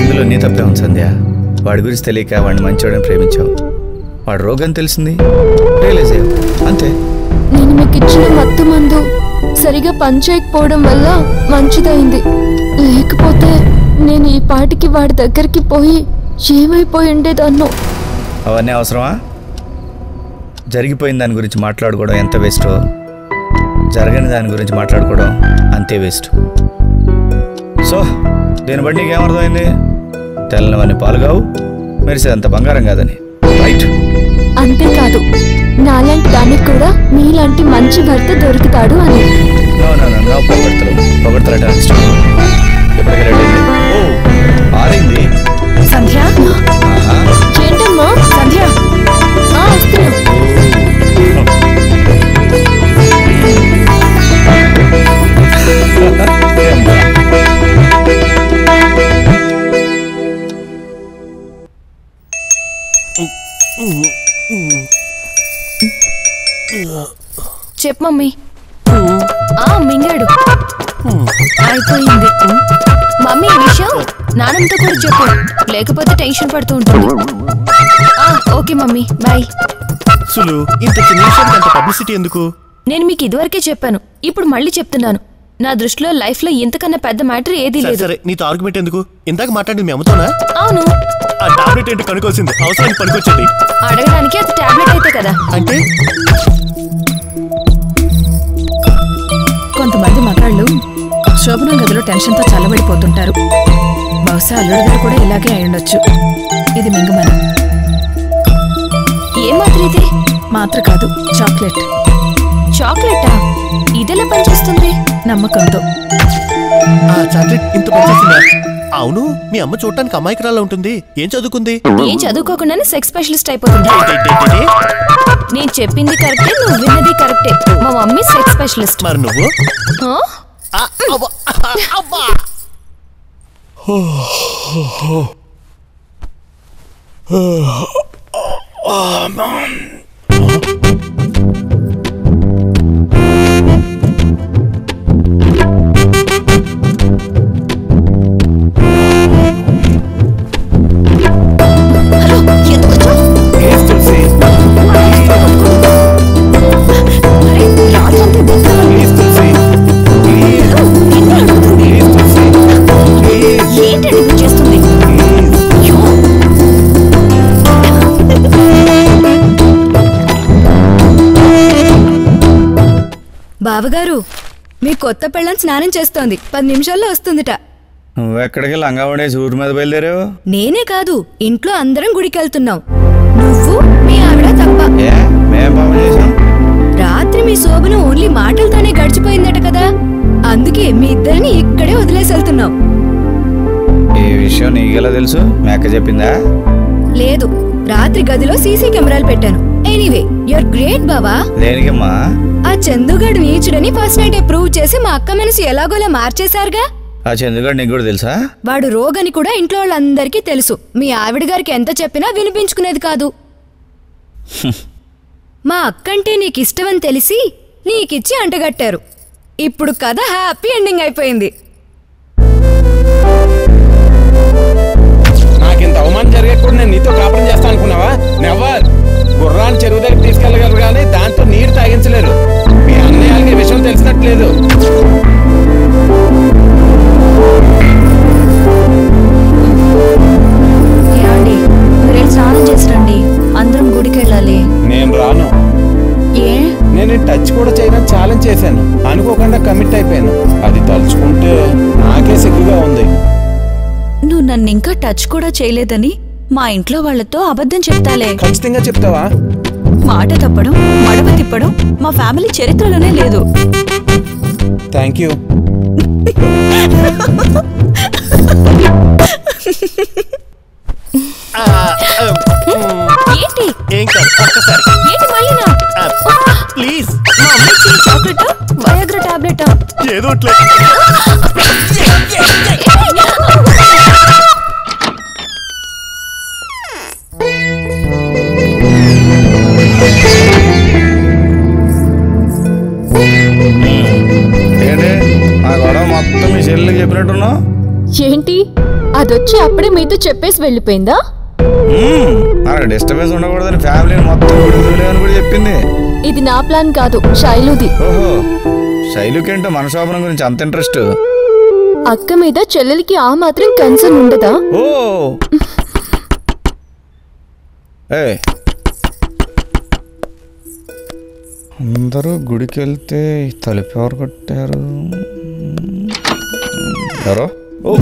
ఇందులో నీ తప్పే ఉంది సంధ్య. వాడి గురించి తెలియక వాడిని మంచివాడని ప్రేమించావు. వాడు రోగం తెలిసింది? రియలైజ్ అంతే. నేను మీకు ఇచ్చిన మత్తు మందు సరిగా పనిచేయకపోవడం వల్ల మంచిదైంది. లేకపోతే నేను ఈ పాటికి వాడి దగ్గరికి పోయి ఏమైపోయి ఉండేదన్నో? అవన్నీ అవసరమా? జరిగిపోయిన దాని గురించి మాట్లాడుకోవడం ఎంత వేస్టో? జరగని దాని గురించి మాట్లాడుకోవడం అంతే వేస్ట్. సో దీన్ని బట్టి నీకేమర్థమైంది తెల్లవన్నీ పాలు కావు మెరిసేదంత బంగారం కాదని. రైట్ అంతేకాదు నాలాంటి దానికి కూడా నీలాంటి మంచి భర్త దొరుకుతాడు అని. పొగడతలు. పొగడతలు అంటే ఇష్టం. ఎప్పటికీ సంధ్య? చెప్పు మమ్మీ. ఆ మింగాడు. అయిపోయింది. మమ్మీ ఈ విషయం నాన్నమ్మతో కూడా చెప్పు. లేకపోతే టెన్షన్ పడుతూ ఉంటుంది. ఆ, ఓకే మమ్మీ. బాయ్. సులు ఇంత చిన్న విషయానికి అంత పబ్లిసిటీ ఎందుకు? నేను మీకు ఇదివరకే చెప్పాను. ఇప్పుడు మళ్ళీ చెప్తున్నాను. నా దృష్టిలో లైఫ్లో ఇంతకన్నా పెద్ద మ్యాటర్ ఏదీ లేదు. సరే నీతో ఆర్గ్యుమెంట్ ఎందుకు? ఇందాక మాట్లాడింది మీ అమ్మతోనా? అవును. ఆ టాబ్లెట్ ఏంటి కనుకోవాల్సింది అవసరానికి పనికొచ్చింది. అడగడానికి అది టాబ్లెట్ అయితే కదా. అంటే? కొంతమంది మగాళ్ళు శోభన గదిలో టెన్షన్తో చల్లబడిపోతుంటారు. బహుశా అల్లుడు గారు కూడా ఇలాగే అయ్యుండొచ్చు ఇది మింగమని. ఏం మాత్రం ఇది మాత్ర కాదు చాక్లెట్. చాక్లెటా? ఇదెలా పనిచేస్తుంది? నమ్మకంతో. ఆ చాక్లెట్ ఇంత పనిచేస్తుందా? అవును మీ అమ్మ చూడటానికి అమాయకురాలా ఉంటుంది. ఏం చదువుకుంది? ఏం చదువుకోకుండానే సెక్స్ స్పెషలిస్ట్ అయిపోతుంది? నేను చెప్పింది కరెక్టే నువ్వు విన్నది కరెక్టే మా మమ్మీ సెక్స్ స్పెషలిస్ట్ మరి నువ్వు? ఆ? బావగారు మీ కొత్త పెళ్ళం స్నానం చేస్తోంది. పది నిమిషాల్లో వస్తుందిట. నువ్వు ఎక్కడికి లంగా పడేసి ఊరి మీద బయలుదేరావు? నేనే కాదు ఇంట్లో అందరం గుడికి వెళ్తున్నాం నువ్వు మీ ఆవిడ తప్ప. ఏ? రాత్రి మీ శోభను ఓన్లీ మాటలతోనే గడిచిపోయిందట కదా. అందుకే మీ ఇద్దరిని ఇక్కడే వదిలేసి వెళ్తున్నాం ఈ విషయం నీకెలా తెలుసు? మీ అక్క చెప్పిందా? లేదు రాత్రి గదిలో సీసీ కెమెరాలు పెట్టాను. ఎనీవే యువర్ గ్రేట్ బావా దేనికమ్మా? ఆ చందుగాడు నీచుడని ఫస్ట్ నైట్ ప్రూవ్ చేసి మా అక్క మనసు ఎలాగోలా మార్చేశారుగా? ఆ చంద్రగాడు నీకు కూడా తెలుసా? వాడు రోగని కూడా ఇంట్లో వాళ్ళందరికీ తెలుసు. మీ ఆవిడ గారికి ఎంత చెప్పినా వినిపించుకునేది కాదు. మా అక్కంటే నీకు ఇష్టమని తెలిసి నీకిచ్చి అంటగట్టారు. ఇప్పుడు కథ హ్యాపీ ఎండింగ్ అయిపోయింది. నాకింత అవమానం జరిగే కూడా నేను నీతో కాపురం చేస్తాను అనుకున్నావా? నెవర్ గుర్రాన్ని చెరువు దగ్గర తీసుకెళ్ళగలరు కానీ దాంతో నీరు తాగించలేరు. మీ అన్నయ్యకి విషయం తెలిసినట్లేదు. స్నానం చేసి రండి. అందరం గుడికి వెళ్ళాలి. నేను రాను. ఏ? నేను టచ్ కూడా చేయడం ఛాలెంజ్ చేశాను. అనుకోకుండా కమిట్ అయిపోయాను. అది తలుచుకుంటే నాకే సిగ్గుగా ఉంది. నువ్వు నన్ను ఇంకా టచ్ కూడా చేయలేదని మా ఇంట్లో వాళ్ళతో అబద్ధం చెప్తాలే ఖచ్చితంగా చెప్తావా మాట తప్పడం మడవ తిప్పడం మా ఫ్యామిలీ చరిత్రలోనే లేదు థ్యాంక్ యూ ఏంటి ఏం కాదు ఒక్కసారి ఏంటి మళ్ళీనా ప్లీజ్ మా అమ్మ ఇచ్చిన చాక్లెట్ వయాగ్రా టాబ్లెట్ ఏదో చెల్లెకి చెప్పినట్టున్నావు? ఏంటి? అదొచ్చి అప్పుడే మీతో చెప్పేసి వెళ్ళిపోయిందా? డిస్టర్బెన్స్ ఉండకూడదని ఫ్యామిలీని మొత్తం విడుదలేదని కూడా చెప్పింది. ఇది నా ప్లాన్ కాదు శైలుది. ఓహో శైలుకేంటో మన శోభనం గురించి అంత ఇంట్రెస్ట్. అక్క మీద చెల్లెలికి ఆ మాత్రం కన్సర్న్ ఉండదా? ఓ. ఏ. అందరూ గుడికి వెళ్తే తలుపు ఎవరు కొట్టారు? ఎవరో ఓ